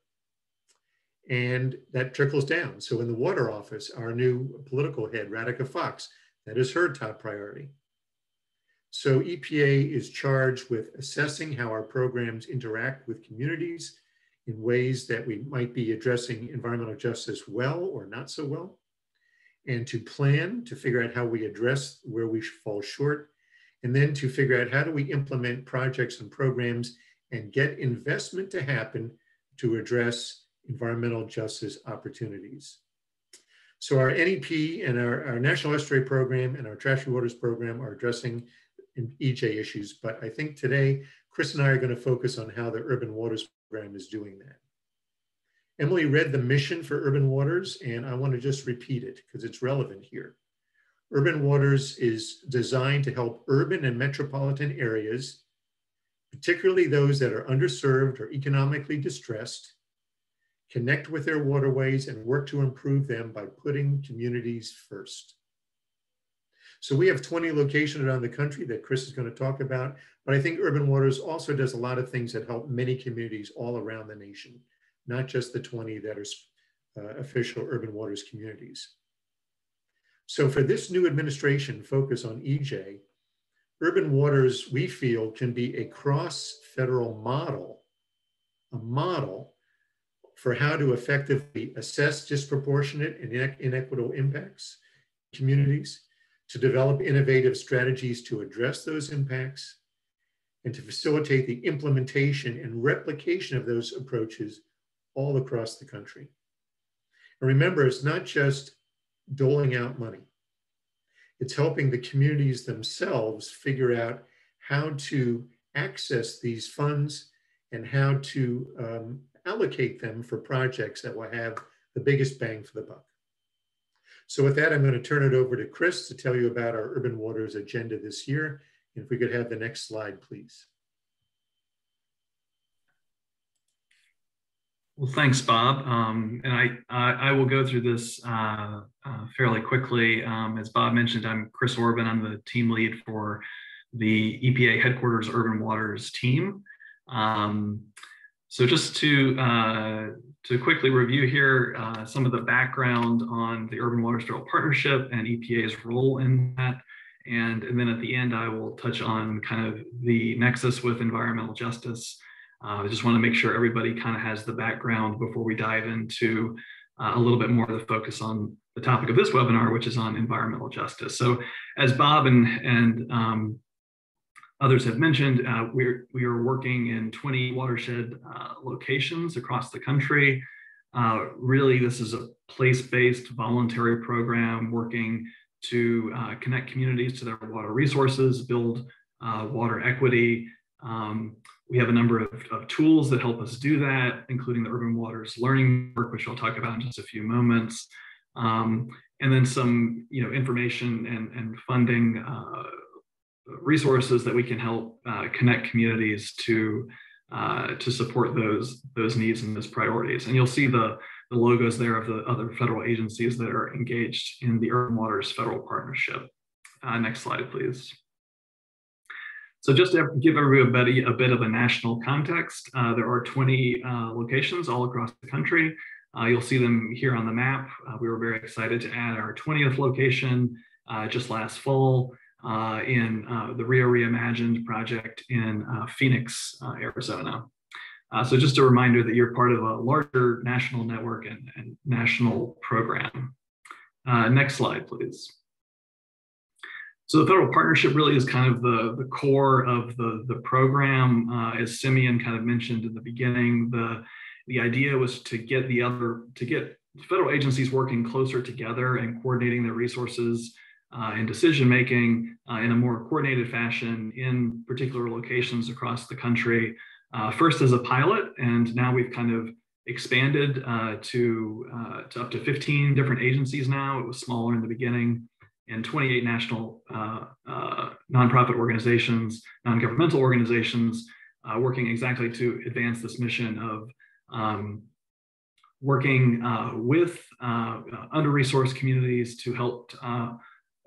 And that trickles down. So in the water office, our new political head, Radhika Fox, that is her top priority. So EPA is charged with assessing how our programs interact with communities in ways that we might be addressing environmental justice well or not so well, and to plan to figure out how we address where we fall short, and then to figure out how do we implement projects and programs and get investment to happen to address environmental justice opportunities. So our NEP and our, our National Estuary Program and our Trash Free Waters Program are addressing EJ issues, but I think today, Chris and I are gonna focus on how the Urban Waters Program is doing that. Emily read the mission for Urban Waters, and I wanna just repeat it because it's relevant here. Urban Waters is designed to help urban and metropolitan areas, particularly those that are underserved or economically distressed, connect with their waterways, and work to improve them by putting communities first. So we have 20 locations around the country that Chris is going to talk about. But I think Urban Waters also does a lot of things that help many communities all around the nation, not just the 20 that are uh, official Urban Waters communities. So for this new administration focus on EJ, Urban Waters, we feel, can be a cross-federal model, a model for how to effectively assess disproportionate and inequitable impacts in communities, to develop innovative strategies to address those impacts, and to facilitate the implementation and replication of those approaches all across the country. And remember, it's not just doling out money. It's helping the communities themselves figure out how to access these funds and how to um, allocate them for projects that will have the biggest bang for the buck. So with that, I'm going to turn it over to Chris to tell you about our Urban Waters agenda this year. And if we could have the next slide, please. Well, thanks, Bob. Um, and I, I, I, will go through this uh, uh, fairly quickly. Um, as Bob mentioned, I'm Chris Orvin. I'm the team lead for the EPA headquarters urban waters team. Um, so just to, uh, to quickly review here uh, some of the background on the Urban Waters Federal Partnership and EPA's role in that. And, and then at the end, I will touch on kind of the nexus with environmental justice uh, I just want to make sure everybody kind of has the background before we dive into uh, a little bit more of the focus on the topic of this webinar, which is on environmental justice. So as Bob and, and um, others have mentioned, uh, we're, we are working in 20 watershed uh, locations across the country. Uh, really, this is a place-based voluntary program working to uh, connect communities to their water resources, build water equity, um, we have a number of, of, tools that help us do that, including the Urban Waters Learning Network, which I'll talk about in just a few moments. Um, and then some you know, information and, and funding uh, resources that we can help uh, connect communities to, uh, to support those, those needs and those priorities. And you'll see the, the logos there of the other federal agencies that are engaged in the Urban Waters Federal Partnership. Uh, next slide, please. So just to give everybody a bit of a national context, uh, there are 20 uh, locations all across the country. Uh, you'll see them here on the map. We were very excited to add our 20th location just last fall uh, in uh, the Rio Reimagined project in uh, Phoenix, uh, Arizona. so just a reminder that you're part of a larger national network and, and national program. next slide, please. So the federal partnership really is kind of the, the core of the, the program. Uh, as Simeon kind of mentioned in the beginning, the, the idea was to get the other, to get federal agencies working closer together and coordinating their resources uh, and decision making uh, in a more coordinated fashion in particular locations across the country. Uh, first as a pilot, and now we've kind of expanded uh, to, uh, to up to 15 different agencies now. It was smaller in the beginning and 28 national uh, nonprofit organizations, non-governmental organizations, uh, working exactly to advance this mission of um, working with uh, under-resourced communities to help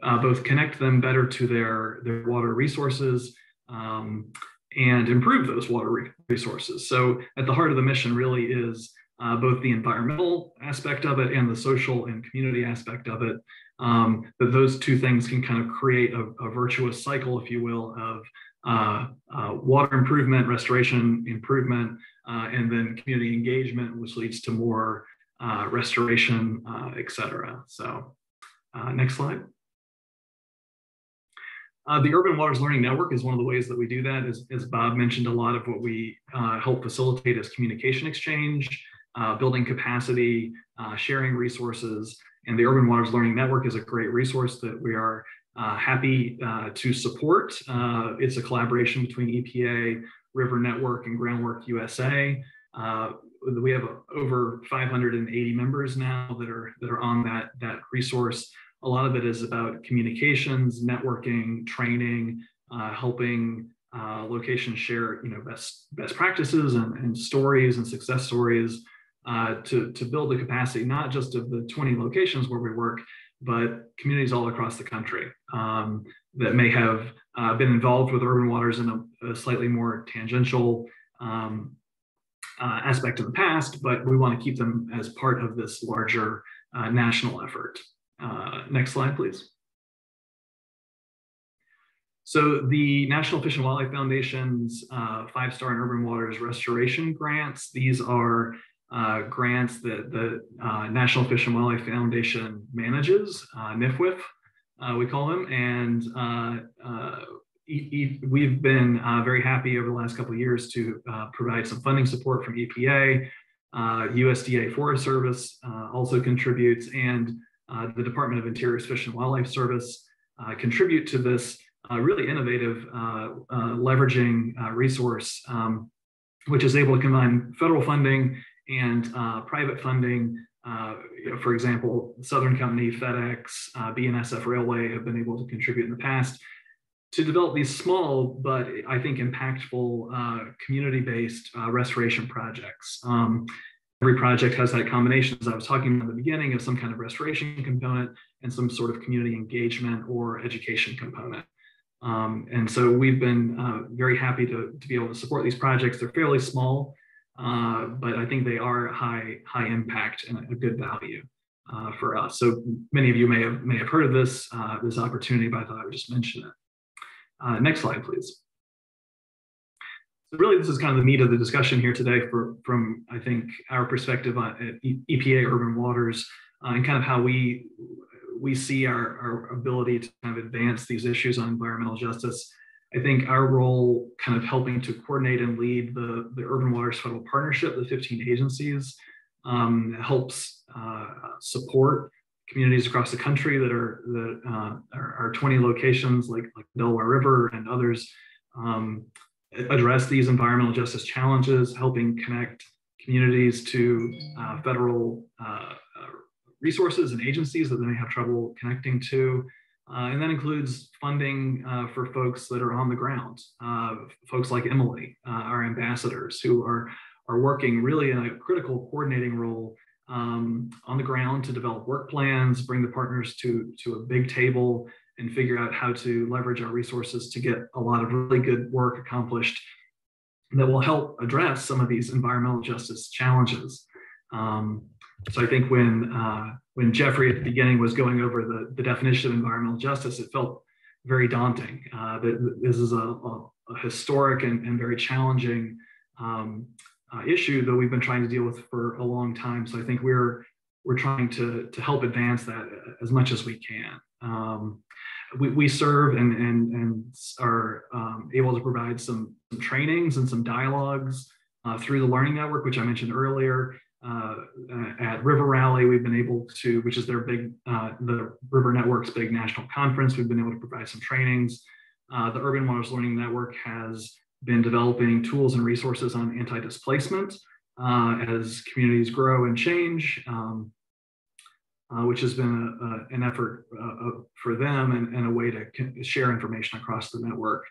uh, both connect them better to their, their water resources um, and improve those water re resources. So at the heart of the mission really is both the environmental aspect of it and the social and community aspect of it um, that those two things can kind of create a, a virtuous cycle, if you will, of uh, uh, water improvement, restoration improvement, uh, and then community engagement, which leads to more uh, restoration, uh, et cetera. So uh, next slide. The Urban Waters Learning Network is one of the ways that we do that. As, as Bob mentioned, a lot of what we help facilitate is communication exchange, building capacity, sharing resources, and the Urban Waters Learning Network is a great resource that we are uh, happy uh, to support. Uh, it's a collaboration between EPA, River Network, and Groundwork USA. Uh, we have over 580 members now that are that are on that that resource. A lot of it is about communications, networking, training, uh, helping uh, locations share you know best best practices and, and stories and success stories uh, to, to build the capacity, not just of the 20 locations where we work, but communities all across the country um, that may have uh, been involved with urban waters in a, a slightly more tangential um, uh, aspect in the past, but we want to keep them as part of this larger uh, national effort. Uh, next slide, please. So the National Fish and Wildlife Foundation's uh, five-star and urban waters restoration grants, these are uh, grants that the uh, National Fish and Wildlife Foundation manages, uh, NFWF, uh, we call them. And we've been very happy over the last couple of years to provide some funding support from EPA, USDA Forest Service also contributes, and the Department of Interior's Fish and Wildlife Service contribute to this uh, really innovative uh, uh, leveraging resource, um, which is able to combine federal funding and private funding. You know, for example, Southern Company, FedEx, BNSF Railway have been able to contribute in the past to develop these small but I think impactful uh, community-based uh, restoration projects. Um, every project has that combination, as I was talking about at the beginning, of some kind of restoration component and some sort of community engagement or education component. Um, and so we've been uh, very happy to, to be able to support these projects. They're fairly small, uh, but I think they are high, high impact and a good value uh, for us. So many of you may have, may have heard of this, uh, this opportunity, but I thought I would just mention it. Uh, next slide, please. So really, this is kind of the meat of the discussion here today for, from, I think, our perspective on EPA Urban Waters uh, and kind of how we we see our, our ability to kind of advance these issues on environmental justice. I think our role kind of helping to coordinate and lead the, the Urban Waters Federal Partnership, the 15 agencies, um, helps uh, support communities across the country that are that uh, are, are, 20 locations like, like Delaware River and others um, address these environmental justice challenges, helping connect communities to uh, federal uh, resources and agencies that they may have trouble connecting to. Uh, and that includes funding uh, for folks that are on the ground, uh, folks like Emily, uh, our ambassadors, who are, are working really in a critical coordinating role um, on the ground to develop work plans, bring the partners to, to a big table, and figure out how to leverage our resources to get a lot of really good work accomplished that will help address some of these environmental justice challenges. Um, so I think when uh, when Jeffrey at the beginning was going over the, the definition of environmental justice, it felt very daunting. Uh, that this is a, a, a historic and, and, very challenging um, uh, issue that we've been trying to deal with for a long time. So I think we're we're trying to to help advance that as much as we can. Um, we, we serve and and and are um, able to provide some, some trainings and some dialogues uh, through the Learning Network, which I mentioned earlier. Uh, at River Rally, we've been able to, which is their big, uh, the River Network's big national conference, we've been able to provide some trainings. Uh, the Urban Waters Learning Network has been developing tools and resources on anti-displacement uh, as communities grow and change, um, uh, which has been a, a, an effort uh, for them and, and, a way to share information across the network.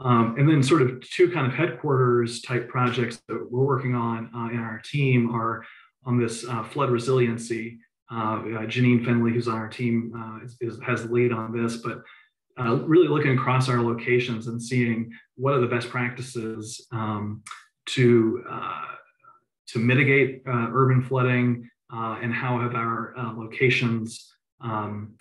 Um, and then sort of two kind of headquarters type projects that we're working on uh, in our team are on this uh, flood resiliency. Uh, uh Janine Finley, who's on our team, uh, is, is, has the lead on this, but uh, really looking across our locations and seeing what are the best practices um, to, to mitigate urban flooding and how have our locations um,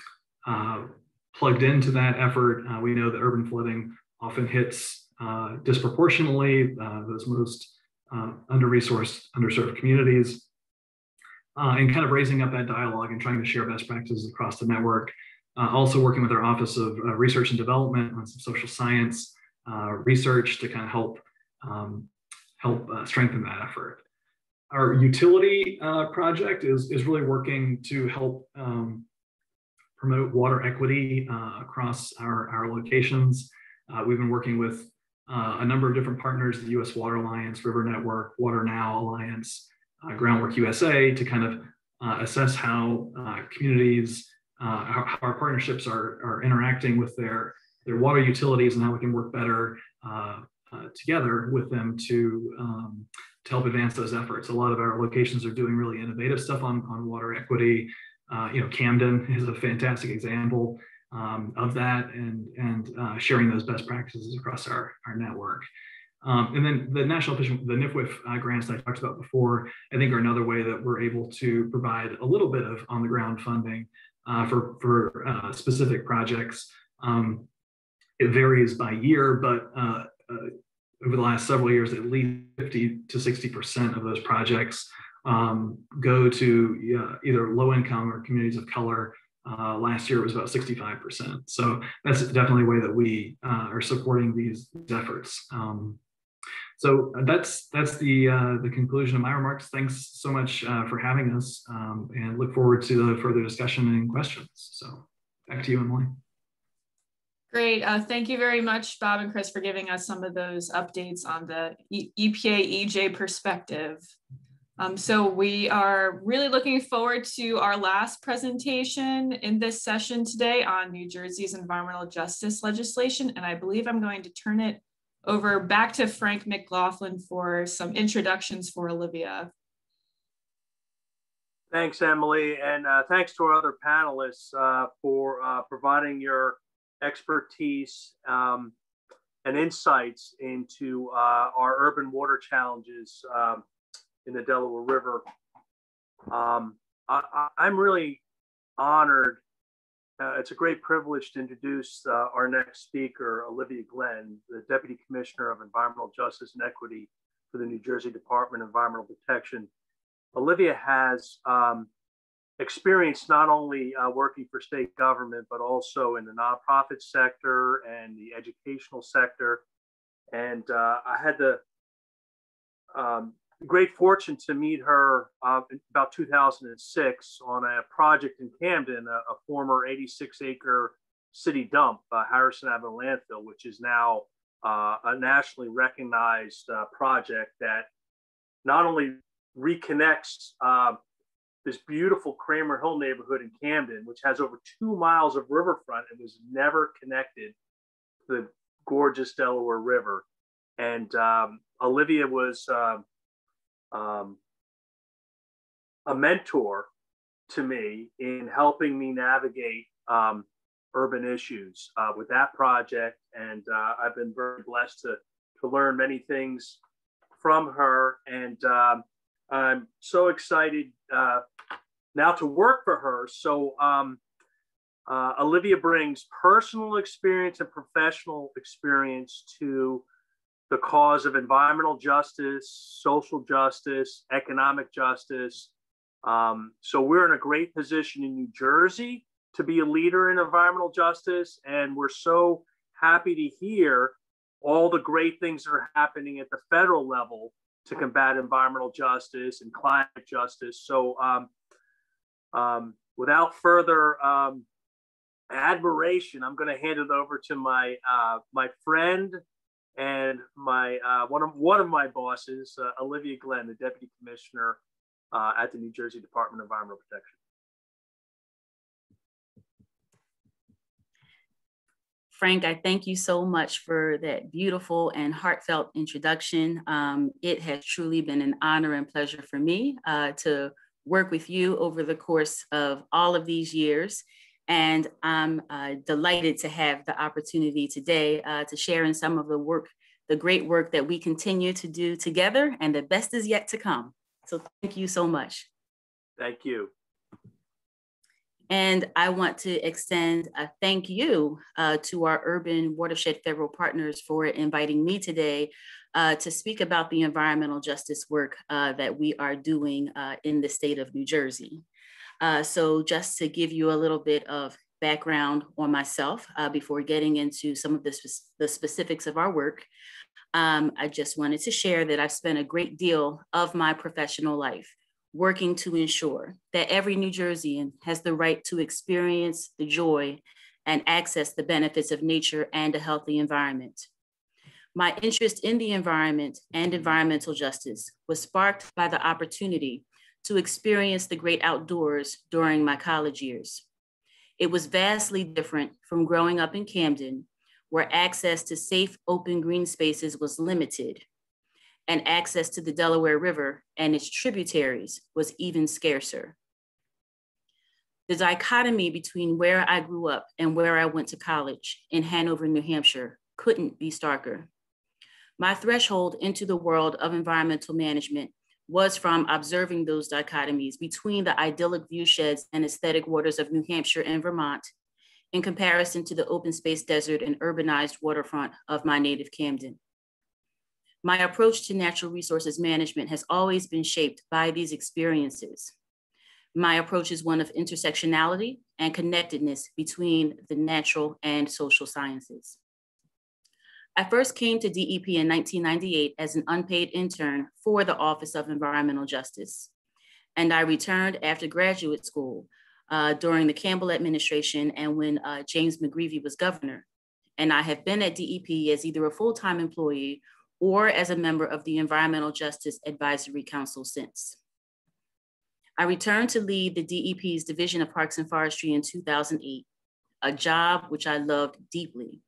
plugged into that effort. we know that urban flooding often hits uh, disproportionately uh, those most uh, under-resourced, underserved communities, uh, and kind of raising up that dialogue and trying to share best practices across the network. Uh, also working with our Office of Research and Development on some social science research to kind of help um, help strengthen that effort. Our utility project is, is really working to help um, promote water equity uh, across our, our locations. Uh, we've been working with uh, a number of different partners, the U.S. Water Alliance, River Network, Water Now Alliance, uh, Groundwork USA, to kind of uh, assess how uh, communities, uh, how, how, our partnerships are, are interacting with their, their water utilities and how we can work better together with them to, um, to help advance those efforts. A lot of our locations are doing really innovative stuff on, on water equity. uh, you know, Camden is a fantastic example um, of that and, and uh, sharing those best practices across our, our network. Um, and then the national fish, the NFWF uh, grants I talked about before, I think are another way that we're able to provide a little bit of on the ground funding uh, for, for uh, specific projects. Um, it varies by year, but uh, uh, over the last several years, at least 50 to 60% of those projects um, go to either low income or communities of color. Uh, last year it was about 65%. So that's definitely a way that we uh, are supporting these, efforts. Um, so that's that's the uh, the conclusion of my remarks. Thanks so much uh, for having us, um, and look forward to the further discussion and questions. So back to you, Emily. Great. Uh, thank you very much, Bob and Chris, for giving us some of those updates on the e EPA EJ perspective. Um, so we are really looking forward to our last presentation in this session today on New Jersey's environmental justice legislation. And I believe I'm going to turn it over back to Frank McLaughlin for some introductions for Olivia. Thanks, Emily, and uh, thanks to our other panelists uh, for uh, providing your expertise um, and insights into uh, our urban water challenges um, in the Delaware River. Um, I, am really honored. Uh, it's a great privilege to introduce uh, our next speaker, Olivia Glenn, the Deputy Commissioner of Environmental Justice and Equity for the New Jersey Department of Environmental Protection. Olivia has um, experience not only uh, working for state government, but also in the nonprofit sector and the educational sector. And uh, I had the um, great fortune to meet her uh, about 2006 on a project in Camden, a, a former 86 acre city dump, Harrison Avenue landfill, which is now uh, a nationally recognized uh, project that not only reconnects uh, this beautiful Cramer Hill neighborhood in Camden, which has over two miles of riverfront and was never connected to the gorgeous Delaware River. And um, Olivia was um, um, a mentor to me in helping me navigate um, urban issues uh, with that project. And uh, I've been very blessed to, to learn many things from her. And um, I'm so excited uh, now to work for her. So um, uh, Olivia brings personal experience and professional experience to the cause of environmental justice, social justice, economic justice. Um, so we're in a great position in New Jersey to be a leader in environmental justice. And we're so happy to hear all the great things that are happening at the federal level to combat environmental justice and climate justice. So, um, um, without further um, admiration, I'm going to hand it over to my uh, my friend and my uh, one of one of my bosses, uh, Olivia Glenn, the deputy commissioner uh, at the New Jersey Department of Environmental Protection. Frank, I thank you so much for that beautiful and heartfelt introduction. Um, it has truly been an honor and pleasure for me uh, to work with you over the course of all of these years. And I'm uh, delighted to have the opportunity today uh, to share in some of the work, the great work that we continue to do together, and the best is yet to come. So thank you so much. Thank you. And I want to extend a thank you uh, to our Urban Watershed Federal Partners for inviting me today uh, to speak about the environmental justice work uh, that we are doing uh, in the state of New Jersey. Uh, so just to give you a little bit of background on myself uh, before getting into some of the, spe the specifics of our work, um, I just wanted to share that I've spent a great deal of my professional life working to ensure that every New Jerseyan has the right to experience the joy and access the benefits of nature and a healthy environment. My interest in the environment and environmental justice was sparked by the opportunity to experience the great outdoors during my college years. It was vastly different from growing up in Camden, where access to safe open green spaces was limited, and access to the Delaware River and its tributaries was even scarcer. The dichotomy between where I grew up and where I went to college in Hanover, New Hampshire couldn't be starker. My threshold into the world of environmental management was from observing those dichotomies between the idyllic viewsheds and aesthetic waters of New Hampshire and Vermont in comparison to the open space desert and urbanized waterfront of my native Camden. My approach to natural resources management has always been shaped by these experiences. My approach is one of intersectionality and connectedness between the natural and social sciences. I first came to DEP in 1998 as an unpaid intern for the Office of Environmental Justice. And I returned after graduate school uh, during the Campbell administration and when uh, James McGreevey was governor. And I have been at DEP as either a full-time employee or as a member of the Environmental Justice Advisory Council since. I returned to lead the DEP's Division of Parks and Forestry in 2008, a job which I loved deeply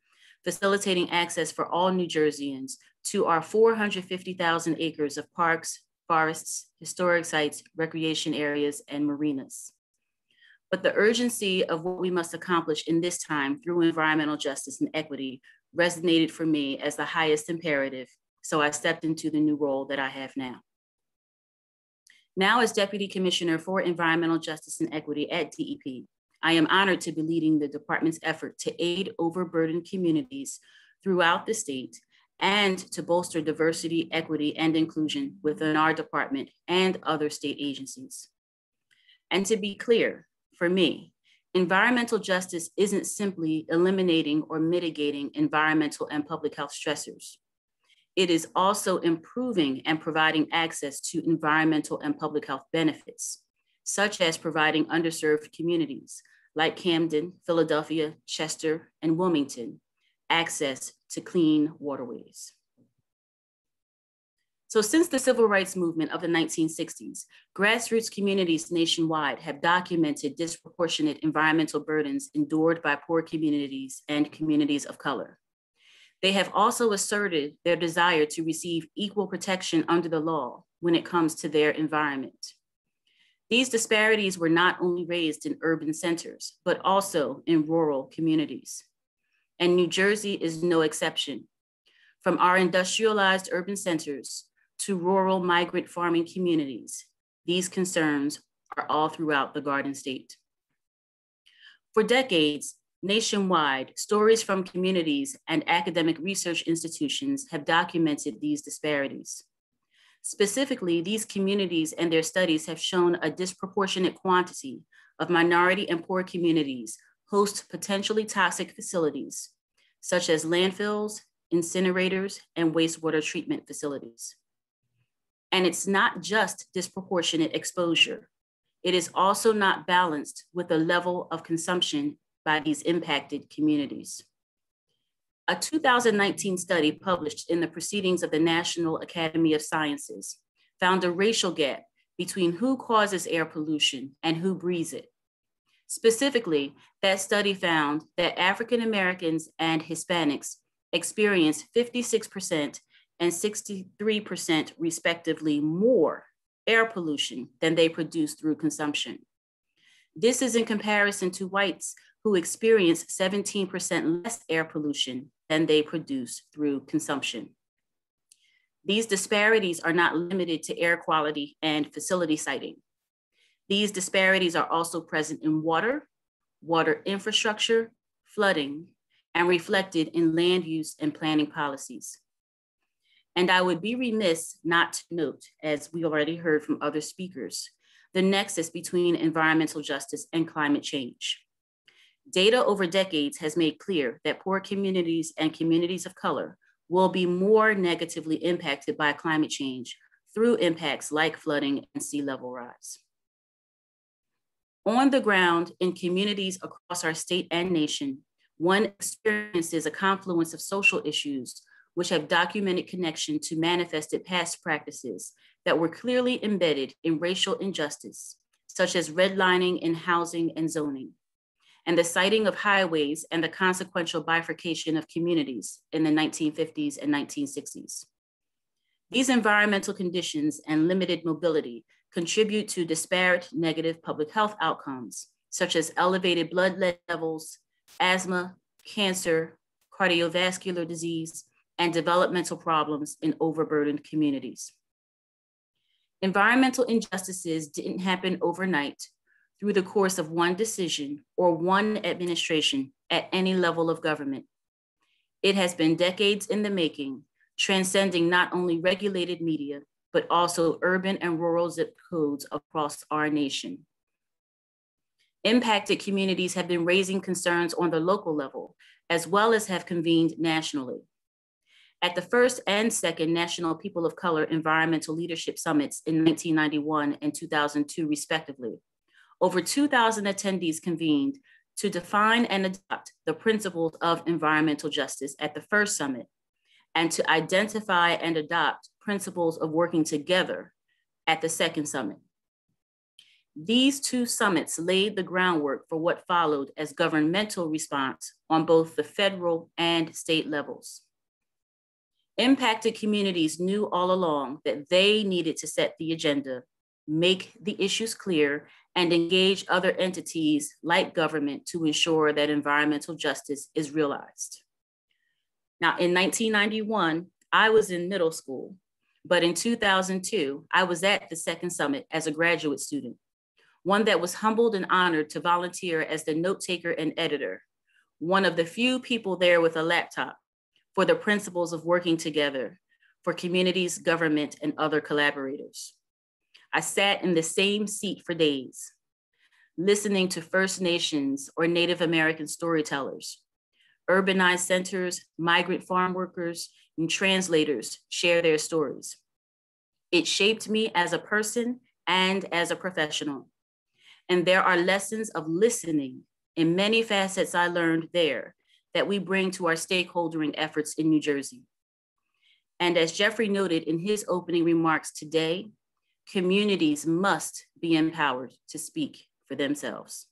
facilitating access for all New Jerseyans to our 450,000 acres of parks, forests, historic sites, recreation areas, and marinas. But the urgency of what we must accomplish in this time through environmental justice and equity resonated for me as the highest imperative, so I stepped into the new role that I have now. Now as Deputy Commissioner for Environmental Justice and Equity at DEP, I am honored to be leading the department's effort to aid overburdened communities throughout the state and to bolster diversity, equity, and inclusion within our department and other state agencies. And to be clear, for me, environmental justice isn't simply eliminating or mitigating environmental and public health stressors. It is also improving and providing access to environmental and public health benefits, such as providing underserved communities like Camden, Philadelphia, Chester, and Wilmington, access to clean waterways. So since the civil rights movement of the 1960s, grassroots communities nationwide have documented disproportionate environmental burdens endured by poor communities and communities of color. They have also asserted their desire to receive equal protection under the law when it comes to their environment. These disparities were not only raised in urban centers, but also in rural communities. And New Jersey is no exception. From our industrialized urban centers to rural migrant farming communities, these concerns are all throughout the Garden State. For decades, nationwide, stories from communities and academic research institutions have documented these disparities. Specifically, these communities and their studies have shown a disproportionate quantity of minority and poor communities host potentially toxic facilities, such as landfills, incinerators, and wastewater treatment facilities. And it's not just disproportionate exposure. It is also not balanced with the level of consumption by these impacted communities. A 2019 study published in the Proceedings of the National Academy of Sciences found a racial gap between who causes air pollution and who breathes it. Specifically, that study found that African Americans and Hispanics experience 56% and 63% respectively more air pollution than they produce through consumption. This is in comparison to whites who experience 17% less air pollution than they produce through consumption. These disparities are not limited to air quality and facility siting. These disparities are also present in water, water infrastructure, flooding, and reflected in land use and planning policies. And I would be remiss not to note, as we already heard from other speakers, the nexus between environmental justice and climate change. Data over decades has made clear that poor communities and communities of color will be more negatively impacted by climate change through impacts like flooding and sea level rise. On the ground in communities across our state and nation, one experiences a confluence of social issues which have documented connection to manifested past practices that were clearly embedded in racial injustice, such as redlining in housing and zoning, and the siting of highways and the consequential bifurcation of communities in the 1950s and 1960s. These environmental conditions and limited mobility contribute to disparate negative public health outcomes, such as elevated blood levels, asthma, cancer, cardiovascular disease, and developmental problems in overburdened communities. Environmental injustices didn't happen overnight through the course of one decision or one administration at any level of government. It has been decades in the making, transcending not only regulated media, but also urban and rural zip codes across our nation. Impacted communities have been raising concerns on the local level, as well as have convened nationally. At the first and second National People of Color Environmental Leadership Summits in 1991 and 2002, respectively, over 2,000 attendees convened to define and adopt the principles of environmental justice at the first summit and to identify and adopt principles of working together at the second summit. These two summits laid the groundwork for what followed as governmental response on both the federal and state levels. Impacted communities knew all along that they needed to set the agenda, make the issues clear, and engage other entities like government to ensure that environmental justice is realized. Now, in 1991, I was in middle school, but in 2002, I was at the second summit as a graduate student, one that was humbled and honored to volunteer as the note taker and editor, one of the few people there with a laptop for the principles of working together for communities, government, and other collaborators. I sat in the same seat for days, listening to First Nations or Native American storytellers, urbanized centers, migrant farm workers, and translators share their stories. It shaped me as a person and as a professional. And there are lessons of listening in many facets I learned there that we bring to our stakeholdering efforts in New Jersey. And as Jeffrey noted in his opening remarks today, communities must be empowered to speak for themselves.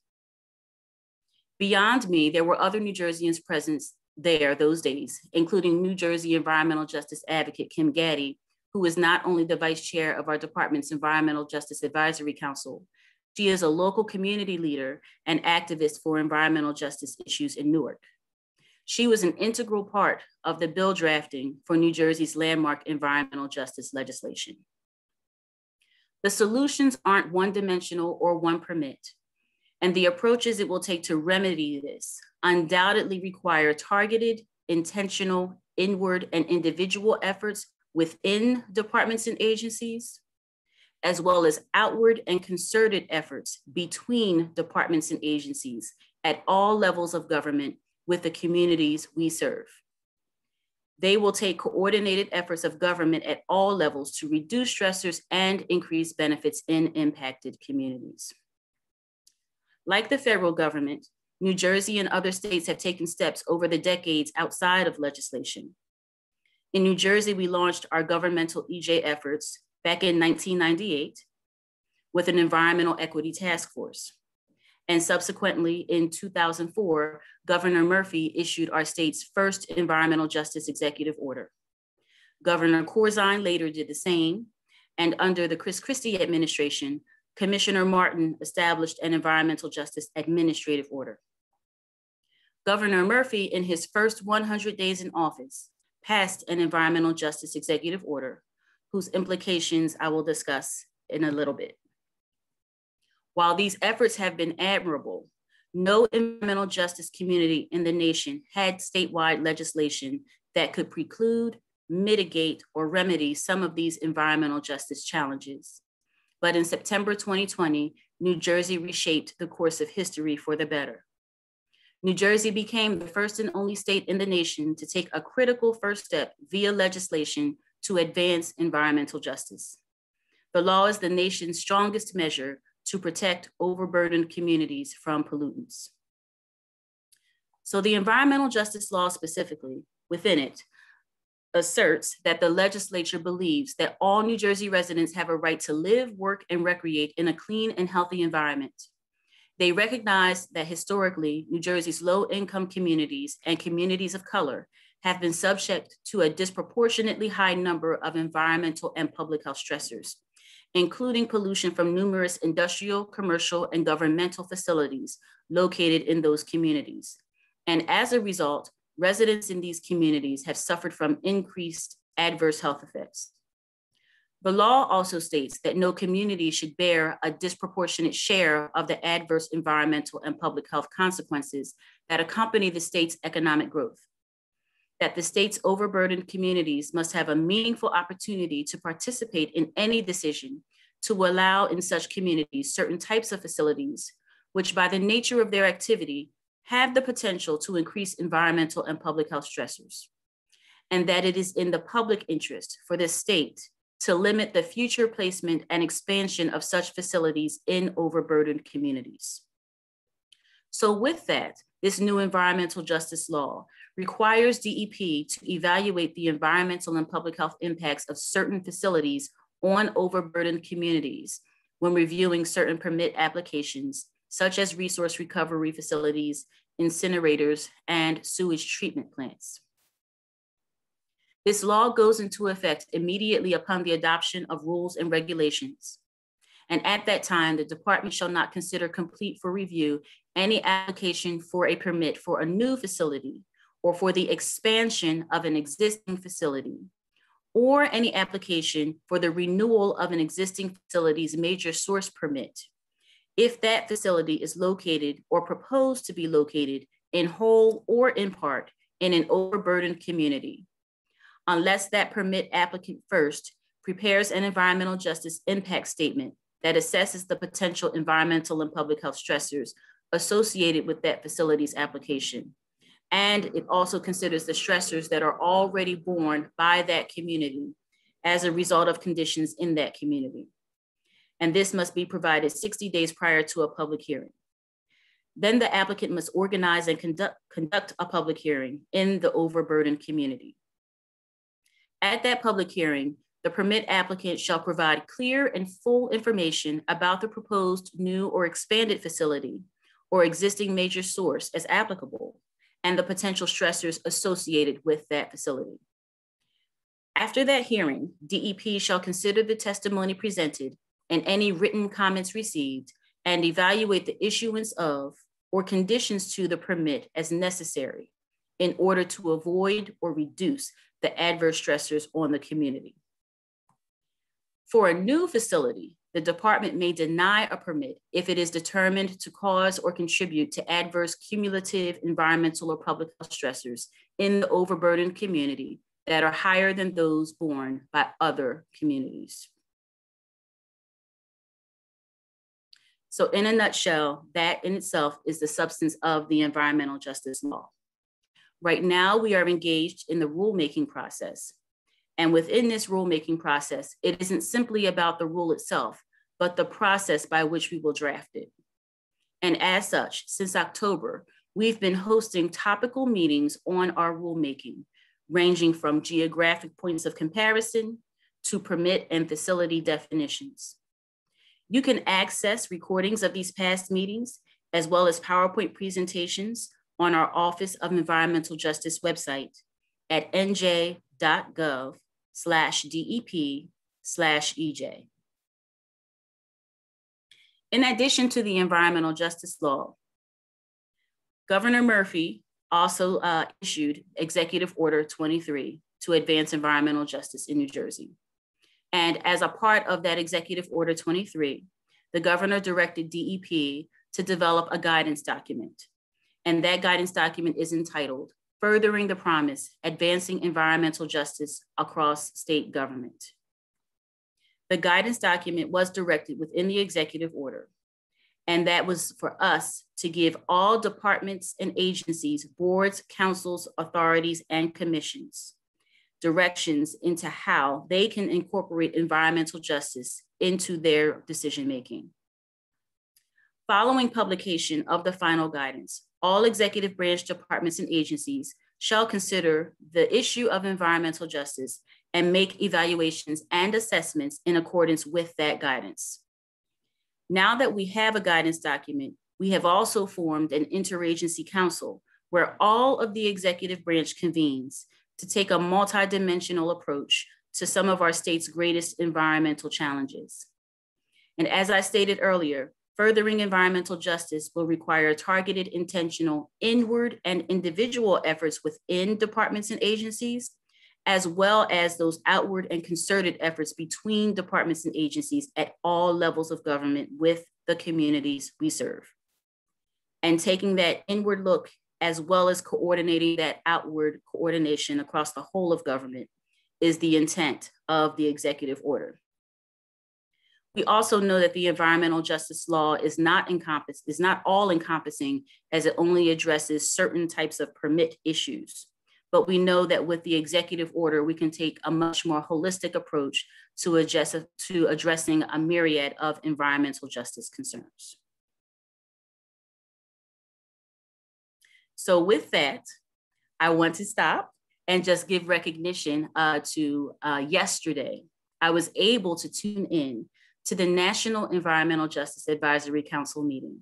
Beyond me, there were other New Jerseyans present there those days, including New Jersey environmental justice advocate Kim Gaddy, who is not only the vice chair of our department's Environmental Justice Advisory Council, she is a local community leader and activist for environmental justice issues in Newark. She was an integral part of the bill drafting for New Jersey's landmark environmental justice legislation. The solutions aren't one dimensional or one permit. And the approaches it will take to remedy this undoubtedly require targeted, intentional, inward, and individual efforts within departments and agencies, as well as outward and concerted efforts between departments and agencies at all levels of government with the communities we serve. They will take coordinated efforts of government at all levels to reduce stressors and increase benefits in impacted communities. Like the federal government, New Jersey and other states have taken steps over the decades outside of legislation. In New Jersey, we launched our governmental EJ efforts back in 1998 with an environmental equity task force. And subsequently, in 2004, Governor Murphy issued our state's first environmental justice executive order. Governor Corzine later did the same. And under the Chris Christie administration, Commissioner Martin established an environmental justice administrative order. Governor Murphy, in his first 100 days in office, passed an environmental justice executive order, whose implications I will discuss in a little bit. While these efforts have been admirable, no environmental justice community in the nation had statewide legislation that could preclude, mitigate, or remedy some of these environmental justice challenges. But in September 2020, New Jersey reshaped the course of history for the better. New Jersey became the first and only state in the nation to take a critical first step via legislation to advance environmental justice. The law is the nation's strongest measure to protect overburdened communities from pollutants. So the environmental justice law specifically within it asserts that the legislature believes that all New Jersey residents have a right to live, work, and recreate in a clean and healthy environment. They recognize that historically, New Jersey's low income communities and communities of color have been subject to a disproportionately high number of environmental and public health stressors, including pollution from numerous industrial, commercial, and governmental facilities located in those communities. And as a result, residents in these communities have suffered from increased adverse health effects. The law also states that no community should bear a disproportionate share of the adverse environmental and public health consequences that accompany the state's economic growth. That the state's overburdened communities must have a meaningful opportunity to participate in any decision to allow in such communities certain types of facilities, which by the nature of their activity have the potential to increase environmental and public health stressors. And that it is in the public interest for the state to limit the future placement and expansion of such facilities in overburdened communities. So with that, this new environmental justice law requires DEP to evaluate the environmental and public health impacts of certain facilities on overburdened communities when reviewing certain permit applications, such as resource recovery facilities, incinerators, and sewage treatment plants. This law goes into effect immediately upon the adoption of rules and regulations. And at that time, the department shall not consider complete for review any application for a permit for a new facility or for the expansion of an existing facility or any application for the renewal of an existing facility's major source permit if that facility is located or proposed to be located in whole or in part in an overburdened community unless that permit applicant first prepares an environmental justice impact statement that assesses the potential environmental and public health stressors associated with that facility's application. And it also considers the stressors that are already borne by that community as a result of conditions in that community. And this must be provided 60 days prior to a public hearing. Then the applicant must organize and conduct, conduct a public hearing in the overburdened community. At that public hearing, the permit applicant shall provide clear and full information about the proposed new or expanded facility or existing major source as applicable and the potential stressors associated with that facility. After that hearing, DEP shall consider the testimony presented and any written comments received and evaluate the issuance of or conditions to the permit as necessary in order to avoid or reduce the adverse stressors on the community. For a new facility, the department may deny a permit if it is determined to cause or contribute to adverse cumulative environmental or public health stressors in the overburdened community that are higher than those borne by other communities. So in a nutshell, that in itself is the substance of the environmental justice law. Right now, we are engaged in the rulemaking process. And within this rulemaking process, it isn't simply about the rule itself, but the process by which we will draft it. And as such, since October, we've been hosting topical meetings on our rulemaking, ranging from geographic points of comparison to permit and facility definitions. You can access recordings of these past meetings, as well as PowerPoint presentations on our Office of Environmental Justice website at nj.gov slash DEP slash EJ. In addition to the environmental justice law, Governor Murphy also uh, issued Executive Order 23 to advance environmental justice in New Jersey. And as a part of that Executive Order 23, the governor directed DEP to develop a guidance document and that guidance document is entitled Furthering the Promise Advancing Environmental Justice Across State Government. The guidance document was directed within the executive order, and that was for us to give all departments and agencies, boards, councils, authorities, and commissions directions into how they can incorporate environmental justice into their decision making. Following publication of the final guidance, all executive branch departments and agencies shall consider the issue of environmental justice and make evaluations and assessments in accordance with that guidance. Now that we have a guidance document, we have also formed an interagency council where all of the executive branch convenes to take a multidimensional approach to some of our state's greatest environmental challenges. And as I stated earlier, furthering environmental justice will require targeted, intentional, inward and individual efforts within departments and agencies, as well as those outward and concerted efforts between departments and agencies at all levels of government with the communities we serve. And taking that inward look, as well as coordinating that outward coordination across the whole of government, is the intent of the executive order. We also know that the environmental justice law is not encompass is not all encompassing as it only addresses certain types of permit issues. But we know that with the executive order, we can take a much more holistic approach to, address, to addressing a myriad of environmental justice concerns. So with that, I want to stop and just give recognition uh, to uh, yesterday. I was able to tune in to the National Environmental Justice Advisory Council meeting.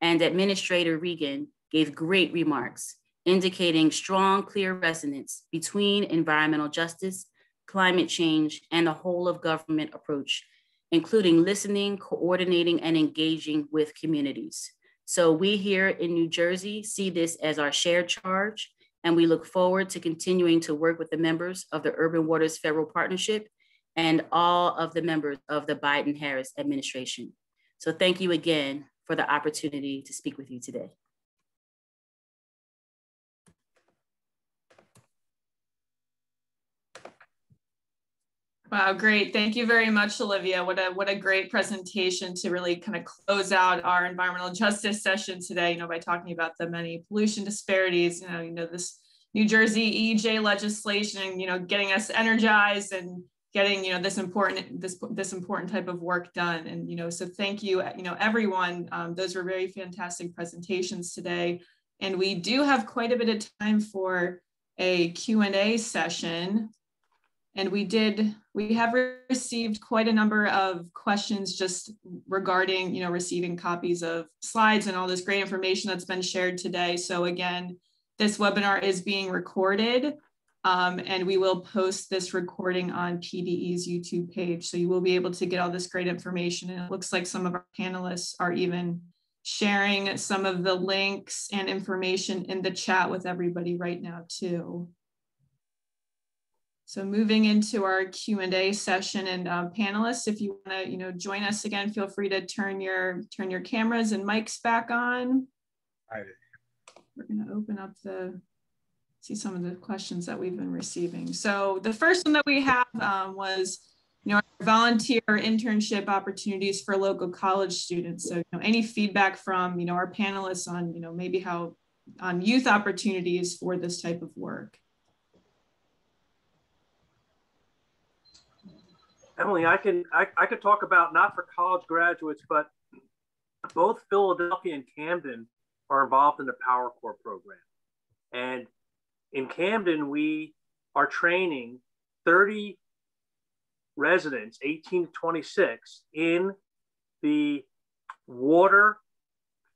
And Administrator Regan gave great remarks, indicating strong, clear resonance between environmental justice, climate change, and the whole of government approach, including listening, coordinating, and engaging with communities. So we here in New Jersey see this as our shared charge, and we look forward to continuing to work with the members of the Urban Waters Federal Partnership and all of the members of the Biden Harris administration. So thank you again for the opportunity to speak with you today. Wow, great. Thank you very much, Olivia. What a what a great presentation to really kind of close out our environmental justice session today, you know, by talking about the many pollution disparities, you know, you know, this New Jersey EJ legislation, and you know, getting us energized and getting you know this important this this important type of work done and you know so thank you you know everyone um, those were very fantastic presentations today and we do have quite a bit of time for a q&a session and we did we have received quite a number of questions just regarding you know receiving copies of slides and all this great information that's been shared today so again this webinar is being recorded um, and we will post this recording on PDE's YouTube page. So you will be able to get all this great information. And it looks like some of our panelists are even sharing some of the links and information in the chat with everybody right now too. So moving into our Q&A session and um, panelists, if you wanna you know, join us again, feel free to turn your, turn your cameras and mics back on. Right. We're gonna open up the see some of the questions that we've been receiving. So the first one that we have um, was, you know, volunteer internship opportunities for local college students. So, you know, any feedback from, you know, our panelists on, you know, maybe how on youth opportunities for this type of work. Emily, I can I, I could talk about not for college graduates, but both Philadelphia and Camden are involved in the Power Corps program. And in Camden, we are training 30 residents, 18 to 26, in the water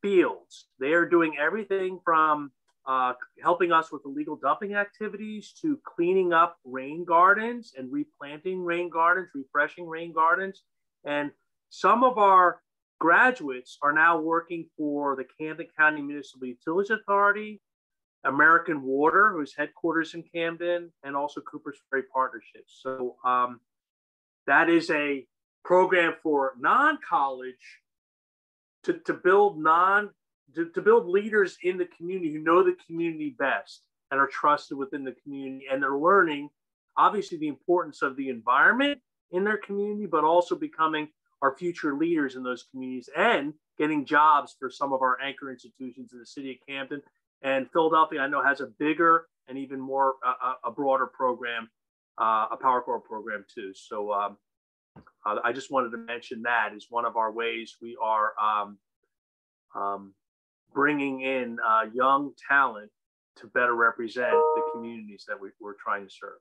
fields. They are doing everything from uh, helping us with illegal dumping activities to cleaning up rain gardens and replanting rain gardens, refreshing rain gardens. And some of our graduates are now working for the Camden County Municipal Utilities Authority, American Water, whose headquarters in Camden, and also Cooper's Ferry Partnerships. So um, that is a program for non-college to, to build non to, to build leaders in the community who know the community best and are trusted within the community and they're learning obviously the importance of the environment in their community but also becoming our future leaders in those communities and getting jobs for some of our anchor institutions in the city of camden and Philadelphia, I know, has a bigger and even more uh, a broader program, uh, a Power Corps program too. So um, uh, I just wanted to mention that is one of our ways we are um, um, bringing in uh, young talent to better represent the communities that we, we're trying to serve.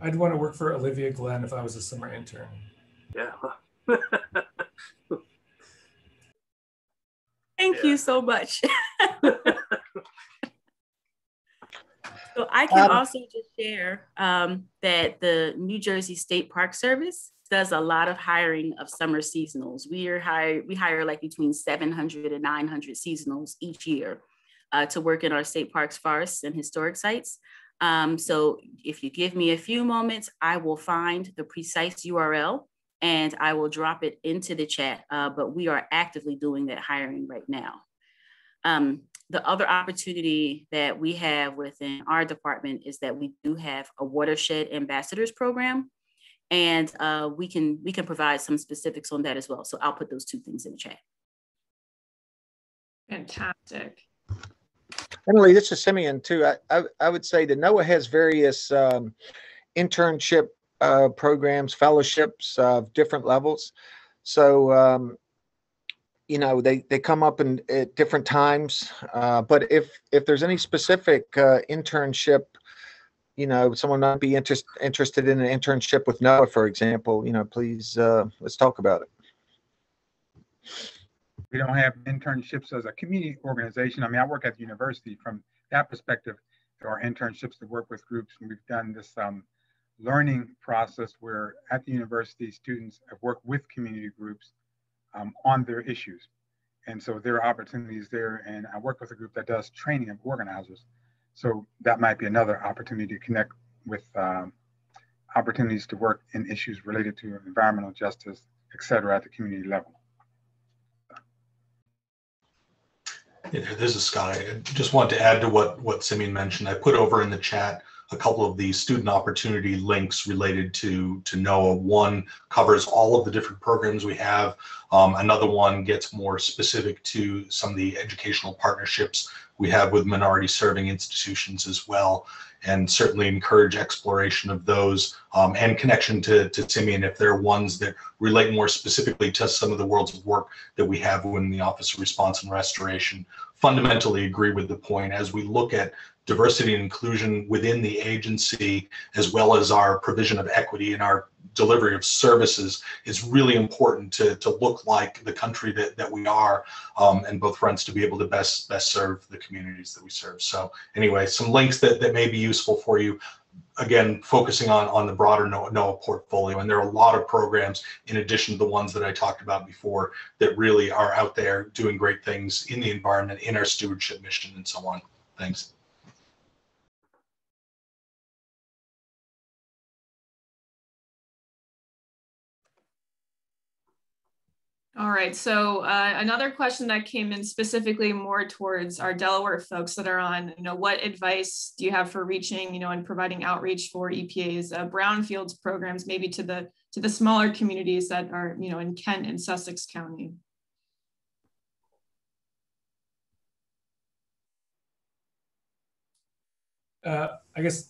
I'd want to work for Olivia Glenn if I was a summer intern. Yeah. Thank yeah. you so much. So I can um, also just share um, that the New Jersey State Park Service does a lot of hiring of summer seasonals. We are hire we hire like between 700 and 900 seasonals each year uh, to work in our state parks, forests, and historic sites. Um, so if you give me a few moments, I will find the precise URL and I will drop it into the chat. Uh, but we are actively doing that hiring right now. Um, the other opportunity that we have within our department is that we do have a watershed ambassadors program and uh, we can we can provide some specifics on that as well. So I'll put those two things in the chat. Fantastic. Emily, this is Simeon too. I, I, I would say that NOAA has various um, internship uh, programs, fellowships of different levels. So, um, you know, they, they come up in at different times. Uh, but if if there's any specific uh, internship, you know, someone might be interest, interested in an internship with NOAA, for example, you know, please uh, let's talk about it. We don't have internships as a community organization. I mean, I work at the university from that perspective. There are internships to work with groups, and we've done this um, learning process where at the university, students have worked with community groups um, on their issues. And so there are opportunities there. And I work with a group that does training of organizers. So that might be another opportunity to connect with um, opportunities to work in issues related to environmental justice, et cetera, at the community level. this is Scott. I just want to add to what, what Simeon mentioned. I put over in the chat a couple of the student opportunity links related to, to NOAA. One covers all of the different programs we have. Um, another one gets more specific to some of the educational partnerships we have with minority serving institutions as well and certainly encourage exploration of those um, and connection to, to Simeon if there are ones that relate more specifically to some of the worlds of work that we have within the Office of Response and Restoration. Fundamentally agree with the point as we look at diversity and inclusion within the agency, as well as our provision of equity and our delivery of services, it's really important to, to look like the country that, that we are um, and both fronts to be able to best best serve the communities that we serve. So anyway, some links that, that may be useful for you. Again, focusing on, on the broader NOAA portfolio. And there are a lot of programs in addition to the ones that I talked about before that really are out there doing great things in the environment, in our stewardship mission and so on. Thanks. All right. So uh, another question that came in specifically more towards our Delaware folks that are on, you know, what advice do you have for reaching, you know, and providing outreach for EPA's uh, brownfields programs, maybe to the to the smaller communities that are, you know, in Kent and Sussex County? Uh, I guess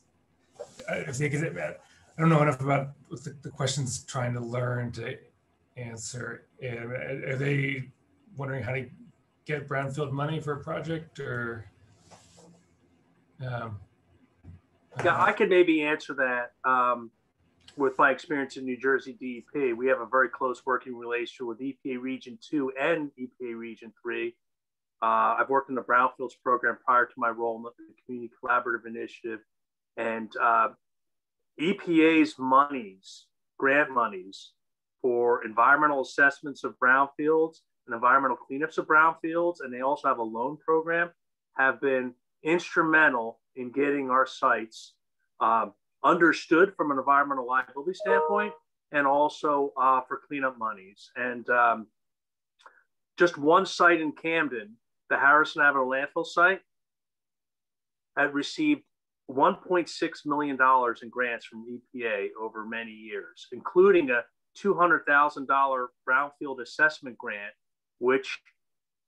I I don't know enough about the, the questions trying to learn to answer. And are they wondering how to get brownfield money for a project or? Um, yeah, I could maybe answer that um, with my experience in New Jersey DEP. We have a very close working relationship with EPA Region 2 and EPA Region 3. Uh, I've worked in the Brownfields program prior to my role in the Community Collaborative Initiative. And uh, EPA's monies, grant monies, for environmental assessments of brownfields and environmental cleanups of brownfields, and they also have a loan program, have been instrumental in getting our sites um, understood from an environmental liability standpoint and also uh, for cleanup monies. And um, just one site in Camden, the Harrison Avenue landfill site, had received $1.6 million in grants from EPA over many years, including a $200,000 brownfield assessment grant, which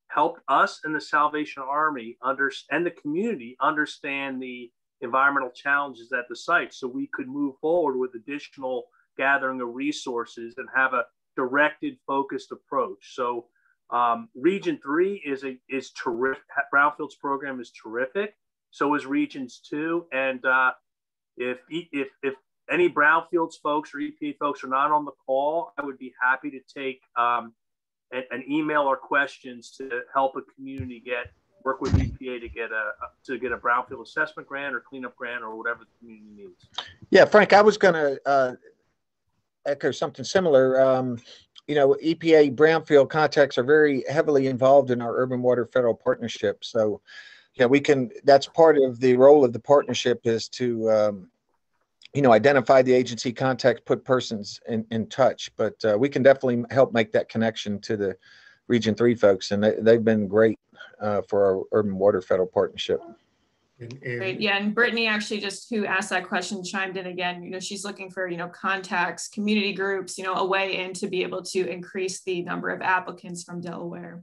helped us and the Salvation Army under, and the community understand the environmental challenges at the site so we could move forward with additional gathering of resources and have a directed, focused approach. So um, Region 3 is a is terrific. Brownfields program is terrific. So is Regions 2. And uh, if, if, if any brownfields folks or EPA folks are not on the call, I would be happy to take um, an, an, email or questions to help a community get work with EPA to get a to get a brownfield assessment grant or cleanup grant or whatever the community needs. Yeah, Frank, I was going to uh, echo something similar. Um, you know, EPA brownfield contacts are very heavily involved in our urban water federal partnership. So, yeah, we can. That's part of the role of the partnership is to, um, you know, identify the agency contacts, put persons in, in touch. But uh, we can definitely help make that connection to the Region Three folks, and they, they've been great uh, for our urban water federal partnership. And, and Great. Yeah, and Brittany actually just who asked that question chimed in again. You know, she's looking for you know contacts, community groups, you know, a way in to be able to increase the number of applicants from Delaware.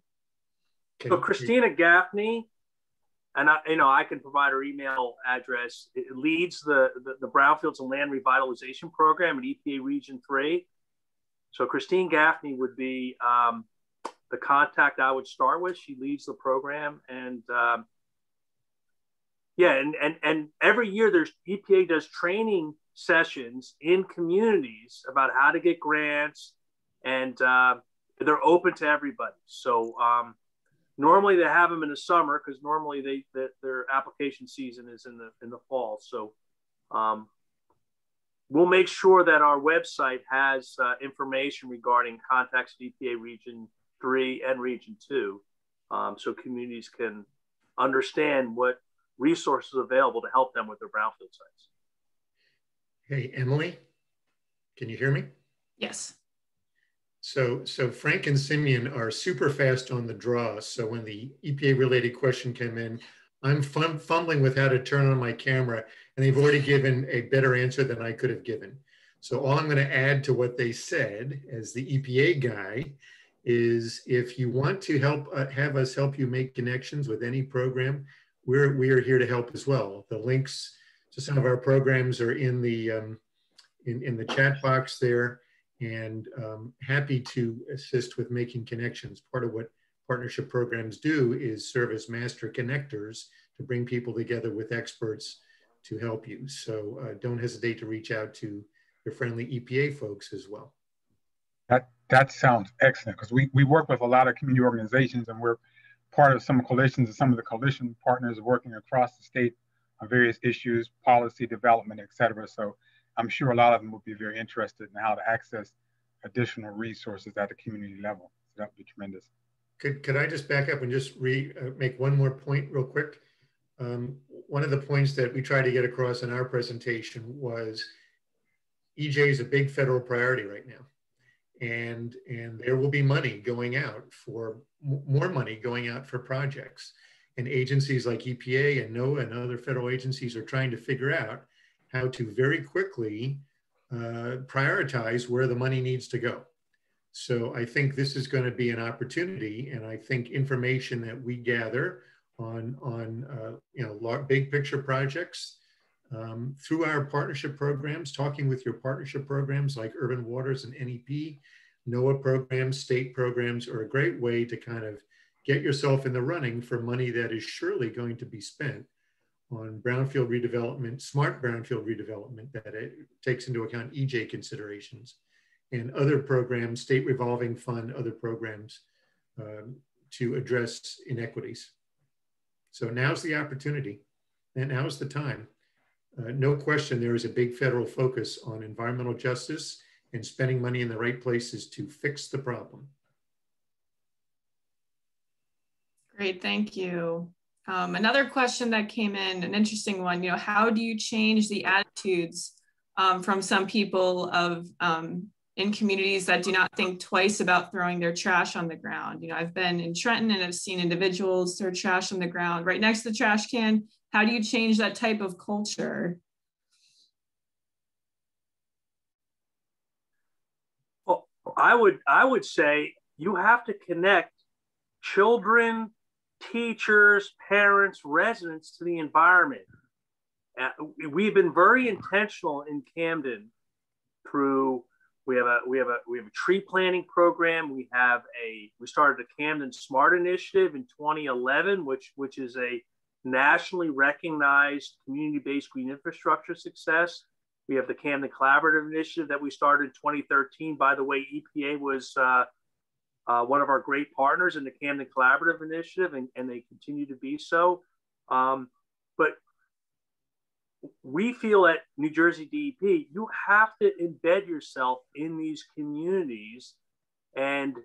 So Christina Gaffney, and I, you know, I can provide her email address. It leads the, the, the Brownfields and Land Revitalization Program at EPA Region 3. So Christine Gaffney would be um, the contact I would start with. She leads the program. And um, yeah, and, and, and every year there's EPA does training sessions in communities about how to get grants and uh, they're open to everybody. So um, normally they have them in the summer because normally they, they, their application season is in the in the fall. So um, we'll make sure that our website has uh, information regarding contacts at EPA Region Three and Region Two, um, so communities can understand what resources are available to help them with their brownfield sites. Hey, Emily, can you hear me? Yes. So, so Frank and Simeon are super fast on the draw. So when the EPA related question came in, I'm fum fumbling with how to turn on my camera and they've already given a better answer than I could have given. So all I'm going to add to what they said as the EPA guy is if you want to help uh, have us help you make connections with any program, we're, we are here to help as well. The links to some of our programs are in the, um, in, in the chat box there and um, happy to assist with making connections. Part of what partnership programs do is serve as master connectors to bring people together with experts to help you. So uh, don't hesitate to reach out to your friendly EPA folks as well. That that sounds excellent because we, we work with a lot of community organizations and we're part of some coalitions and some of the coalition partners working across the state on various issues, policy development, et cetera. So I'm sure a lot of them would be very interested in how to access additional resources at the community level. So that would be tremendous. Could, could I just back up and just re, uh, make one more point real quick? Um, one of the points that we tried to get across in our presentation was EJ is a big federal priority right now. And, and there will be money going out for more money going out for projects. And agencies like EPA and NOAA and other federal agencies are trying to figure out how to very quickly uh, prioritize where the money needs to go. So I think this is going to be an opportunity, and I think information that we gather on on uh, you know big picture projects um, through our partnership programs, talking with your partnership programs like Urban Waters and NEP, NOAA programs, state programs are a great way to kind of get yourself in the running for money that is surely going to be spent on brownfield redevelopment, smart brownfield redevelopment that it takes into account EJ considerations and other programs, state revolving fund, other programs um, to address inequities. So now's the opportunity and now's the time. Uh, no question, there is a big federal focus on environmental justice and spending money in the right places to fix the problem. Great, thank you. Um, another question that came in, an interesting one, you know, how do you change the attitudes um, from some people of um, in communities that do not think twice about throwing their trash on the ground? You know, I've been in Trenton and I've seen individuals throw trash on the ground right next to the trash can. How do you change that type of culture? Well, I would I would say you have to connect children teachers, parents, residents to the environment. Uh, we've been very intentional in Camden through we have a we have a we have a tree planting program. We have a we started the Camden Smart Initiative in 2011, which which is a nationally recognized community-based green infrastructure success. We have the Camden Collaborative Initiative that we started in 2013. By the way, EPA was uh, uh, one of our great partners in the Camden Collaborative Initiative, and, and they continue to be so. Um, but we feel at New Jersey DEP, you have to embed yourself in these communities. And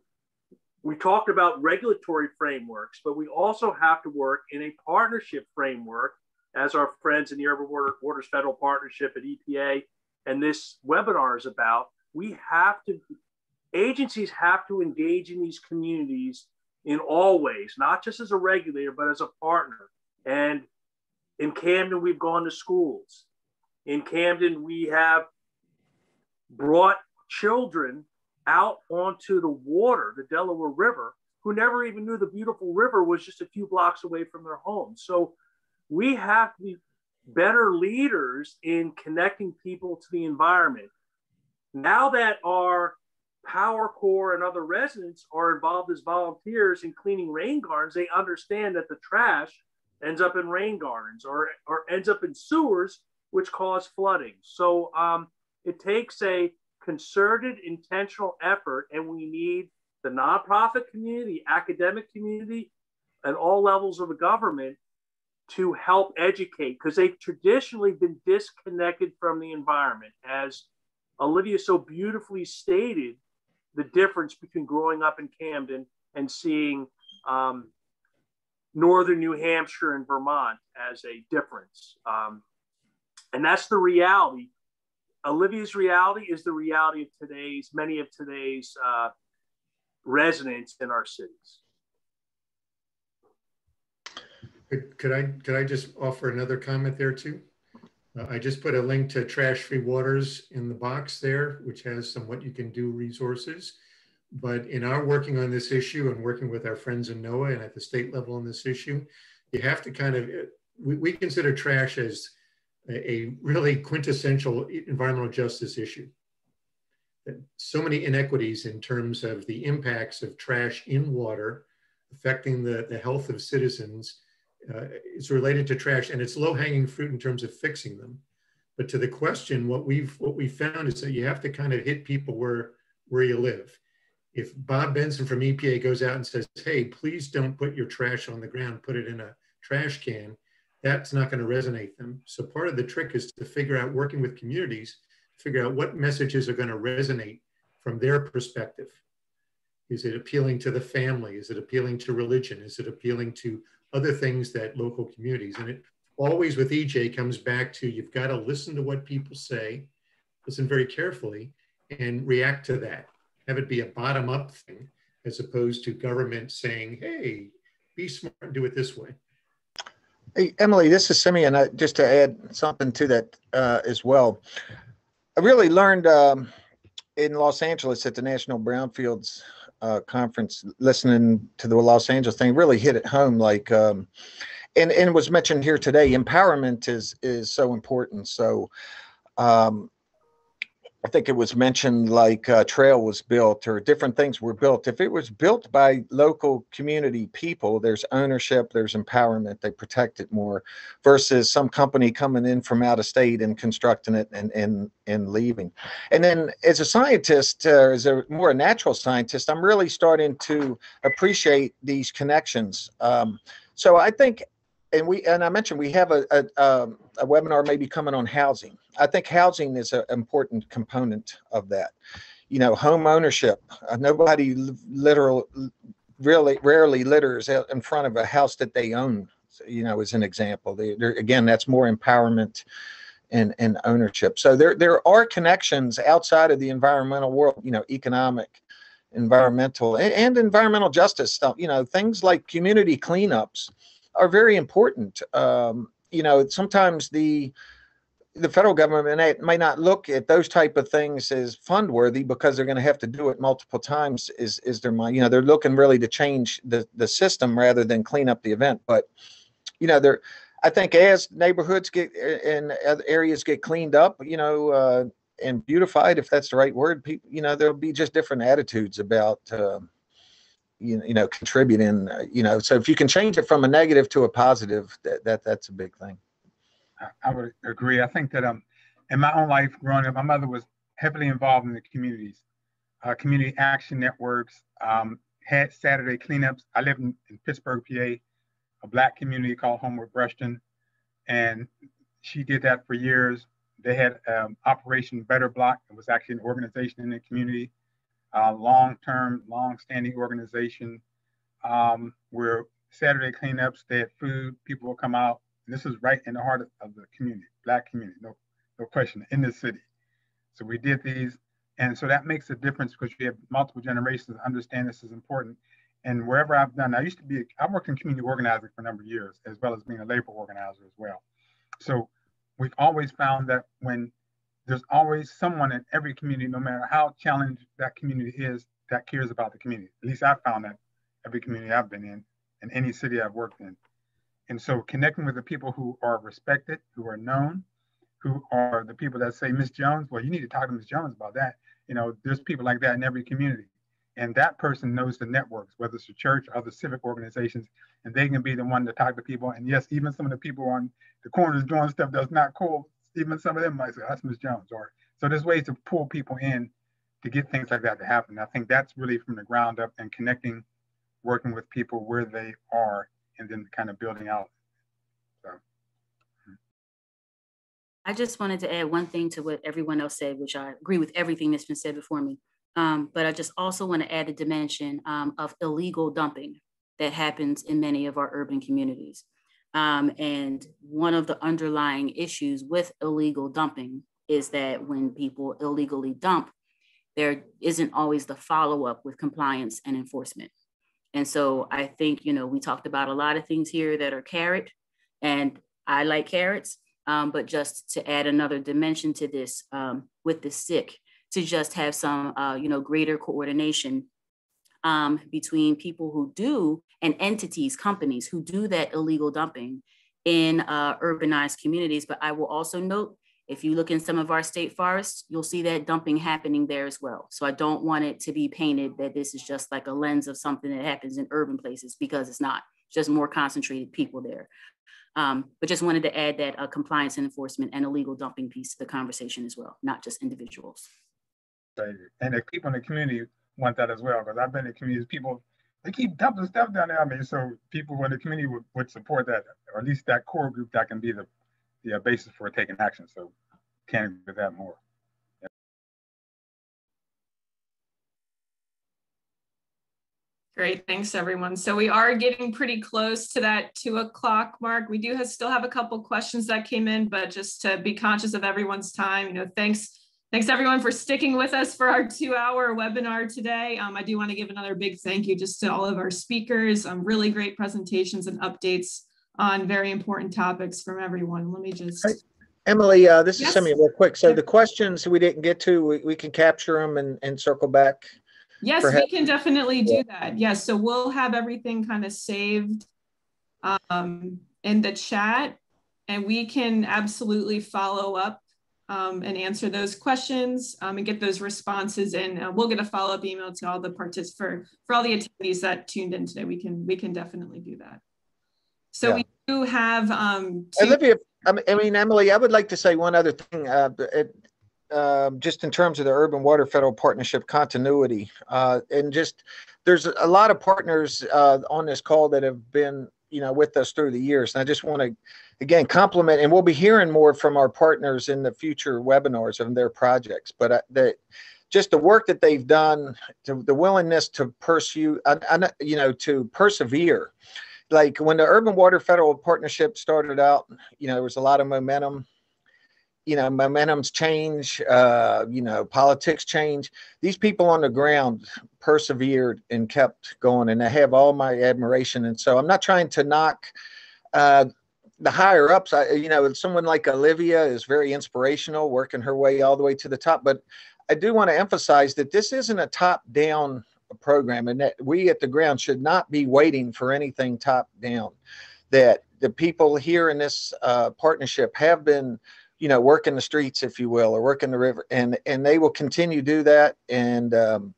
we talked about regulatory frameworks, but we also have to work in a partnership framework, as our friends in the Urban Water, Waters Federal Partnership at EPA and this webinar is about. We have to, agencies have to engage in these communities in all ways, not just as a regulator, but as a partner. And in Camden, we've gone to schools. In Camden, we have brought children out onto the water, the Delaware River, who never even knew the beautiful river was just a few blocks away from their home. So we have to be better leaders in connecting people to the environment. Now that our Power Corps and other residents are involved as volunteers in cleaning rain gardens, they understand that the trash ends up in rain gardens or, or ends up in sewers, which cause flooding. So um, it takes a concerted, intentional effort, and we need the nonprofit community, academic community, and all levels of the government to help educate because they've traditionally been disconnected from the environment. As Olivia so beautifully stated, the difference between growing up in Camden and seeing um, northern New Hampshire and Vermont as a difference. Um, and that's the reality. Olivia's reality is the reality of today's, many of today's uh, residents in our cities. Could, could I could I just offer another comment there too? Uh, I just put a link to Trash Free Waters in the box there, which has some what you can do resources. But in our working on this issue and working with our friends in NOAA and at the state level on this issue, you have to kind of, we, we consider trash as a, a really quintessential environmental justice issue. So many inequities in terms of the impacts of trash in water affecting the, the health of citizens. Uh, it's related to trash and it's low hanging fruit in terms of fixing them. But to the question, what we've what we found is that you have to kind of hit people where where you live if Bob Benson from EPA goes out and says, hey, please don't put your trash on the ground, put it in a trash can, that's not going to resonate them. So part of the trick is to figure out working with communities, figure out what messages are going to resonate from their perspective. Is it appealing to the family? Is it appealing to religion? Is it appealing to other things that local communities? And it always with EJ comes back to you've got to listen to what people say, listen very carefully, and react to that have it be a bottom up thing as opposed to government saying, hey, be smart and do it this way. Hey, Emily, this is Simeon. Just to add something to that uh, as well. I really learned um, in Los Angeles at the National Brownfields uh, Conference, listening to the Los Angeles thing, really hit it home. Like, um, and and was mentioned here today, empowerment is is so important. So, um, I think it was mentioned like a trail was built or different things were built. If it was built by local community people, there's ownership, there's empowerment, they protect it more versus some company coming in from out of state and constructing it and and and leaving. And then as a scientist, uh, as a more a natural scientist, I'm really starting to appreciate these connections. Um, so I think and we and I mentioned we have a, a, um, a webinar maybe coming on housing. I think housing is an important component of that. You know, home ownership. Uh, nobody literal really rarely litters in front of a house that they own. You know, as an example, they, again, that's more empowerment and and ownership. So there there are connections outside of the environmental world. You know, economic environmental and, and environmental justice stuff you know things like community cleanups are very important. Um, you know, sometimes the the federal government may, not look at those type of things as fund worthy because they're going to have to do it multiple times. Is is their mind? You know, they're looking really to change the the system rather than clean up the event. But you know, they're I think as neighborhoods get and areas get cleaned up, you know, uh, and beautified, if that's the right word, people, you know, there'll be just different attitudes about. Uh, you, you know contributing uh, you know so if you can change it from a negative to a positive that, that that's a big thing I, would agree i think that um in my own life growing up my mother was heavily involved in the communities uh, community action networks um, had Saturday cleanups. I live in, in Pittsburgh, PA, a black community called Homewood Brushton, and she did that for years. They had um, Operation Better Block. It was actually an organization in the community, uh, long-term, long-standing organization um, where Saturday cleanups, they had food, people will come out. this is right in the heart of, the community, black community, no, no question, in the city. So we did these and so that makes a difference because you have multiple generations understand this is important. And wherever I've done, I used to be, I worked in community organizing for a number of years, as well as being a labor organizer as well. So we've always found that when there's always someone in every community, no matter how challenged that community is, that cares about the community. At least I found that every community I've been in, in any city I've worked in. And so connecting with the people who are respected, who are known, who are the people that say, Miss Jones, well, you need to talk to Miss Jones about that. You know, there's people like that in every community. And that person knows the networks, whether it's the church or other civic organizations, and they can be the one to talk to people. And yes, even some of the people on the corners doing stuff that's not cool, even some of them might say, that's Miss Jones. Or so there's ways to pull people in to get things like that to happen. I think that's really from the ground up and connecting, working with people where they are, and then kind of building out I just wanted to add one thing to what everyone else said, which I agree with everything that's been said before me. Um, but I just also want to add a dimension um, of illegal dumping that happens in many of our urban communities. Um, and one of the underlying issues with illegal dumping is that when people illegally dump, there isn't always the follow up with compliance and enforcement. And so I think, you know, we talked about a lot of things here that are carrot, and I like carrots, um, but just to add another dimension to this um, with the stick, to just have some, uh, you know, greater coordination um, between people who do and entities, companies who do that illegal dumping in uh, urbanized communities. But I will also note, if you look in some of our state forests, you'll see that dumping happening there as well. So I don't want it to be painted that this is just like a lens of something that happens in urban places because it's not. just more concentrated people there. Um, but just wanted to add that uh, compliance and enforcement and illegal dumping piece to the conversation as well, not just individuals. And the people in the community want that as well, because I've been in communities, people, they keep dumping stuff down there. I mean, so people in the community would, would support that, or at least that core group that can be the, the uh, basis for taking action. So can't agree with that more. Great, thanks everyone. So we are getting pretty close to that two o'clock mark. We do have, still have a couple questions that came in, but just to be conscious of everyone's time, you know, thanks, thanks everyone for sticking with us for our two hour webinar today. Um, I do wanna give another big thank you just to all of our speakers, um, really great presentations and updates on very important topics from everyone. Let me just. Emily, uh, this yes. is Simi real quick. So the questions we didn't get to, we, we can capture them and, and circle back Yes, Perhaps. we can definitely do that. Yes, so we'll have everything kind of saved um, in the chat and we can absolutely follow up um, and answer those questions um, and get those responses and uh, we'll get a follow-up email to all the participants for, for all the attendees that tuned in today. We can we can definitely do that. So yeah. we do have um, Olivia, I mean, Emily, I would like to say one other thing. Uh, it, um, just in terms of the Urban Water Federal Partnership continuity. Uh, and just there's a lot of partners uh, on this call that have been, you know, with us through the years. And I just want to, again, compliment, and we'll be hearing more from our partners in the future webinars and their projects. But uh, the, just the work that they've done, to, the willingness to pursue, you know, to persevere. Like when the Urban Water Federal Partnership started out, you know, there was a lot of momentum you know momentums change uh, you know politics change. These people on the ground persevered and kept going and they have all my admiration. And so i'm not trying to knock uh, the higher ups. I, you know someone like olivia is very inspirational working her way all the way to the top. But i do want to emphasize that this isn't a top down program and that we at the ground should not be waiting for anything top down that the people here in this uh, partnership have been you know, work in the streets, if you will, or work in the river, and and they will continue to do that. And um,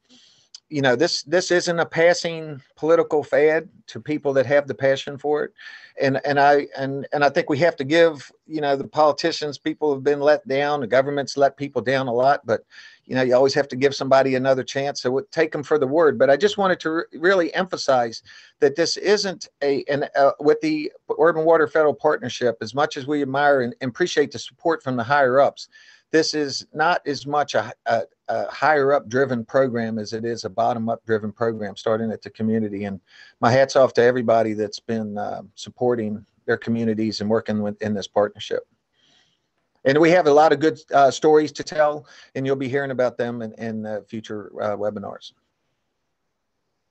you know, this this isn't a passing political fad to people that have the passion for it, and and I and and I think we have to give you know the politicians people have been let down, the government's let people down a lot, but you know you always have to give somebody another chance. So take them for the word. But I just wanted to re- really emphasize that this isn't a and uh, with the Urban Water Federal Partnership, as much as we admire and, appreciate the support from the higher ups this is not as much a, a, a, higher up driven program as it is a bottom up driven program starting at the community and my hats off to everybody that's been uh, supporting their communities and working with, in this partnership and we have a lot of good uh, stories to tell and you'll be hearing about them in, in uh, future webinars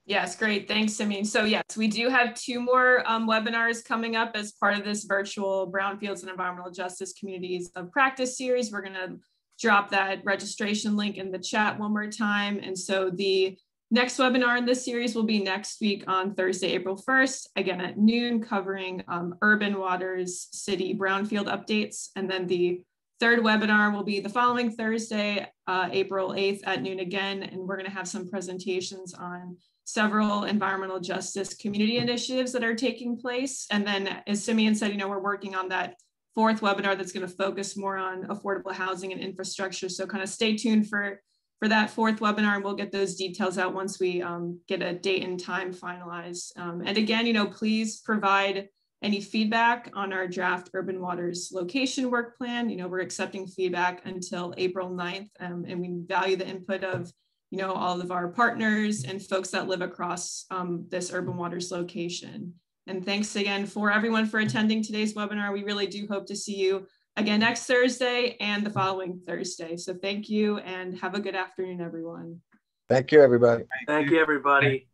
Yes, great. Thanks, Simeon. So yes, we do have two more um, webinars coming up as part of this virtual Brownfields and Environmental Justice Communities of Practice series. We're gonna drop that registration link in the chat one more time. And so the next webinar in this series will be next week on Thursday, April 1st, again at noon, covering um, urban waters, city brownfield updates. And then the third webinar will be the following Thursday, uh, April 8th at noon again. And we're gonna have some presentations on several environmental justice community initiatives that are taking place. And then as Simeon said, you know, we're working on that fourth webinar that's going to focus more on affordable housing and infrastructure. So kind of stay tuned for, for that fourth webinar and we'll get those details out once we um, get a date and time finalized. Um, and again, you know, please provide any feedback on our draft urban waters location work plan. You know, we're accepting feedback until April 9th um, and we value the input of you know, all of our partners and folks that live across um, this urban waters location. And thanks again for everyone for attending today's webinar. We really do hope to see you again next Thursday and the following Thursday. So thank you and have a good afternoon, everyone. Thank you, everybody. Thank you, everybody.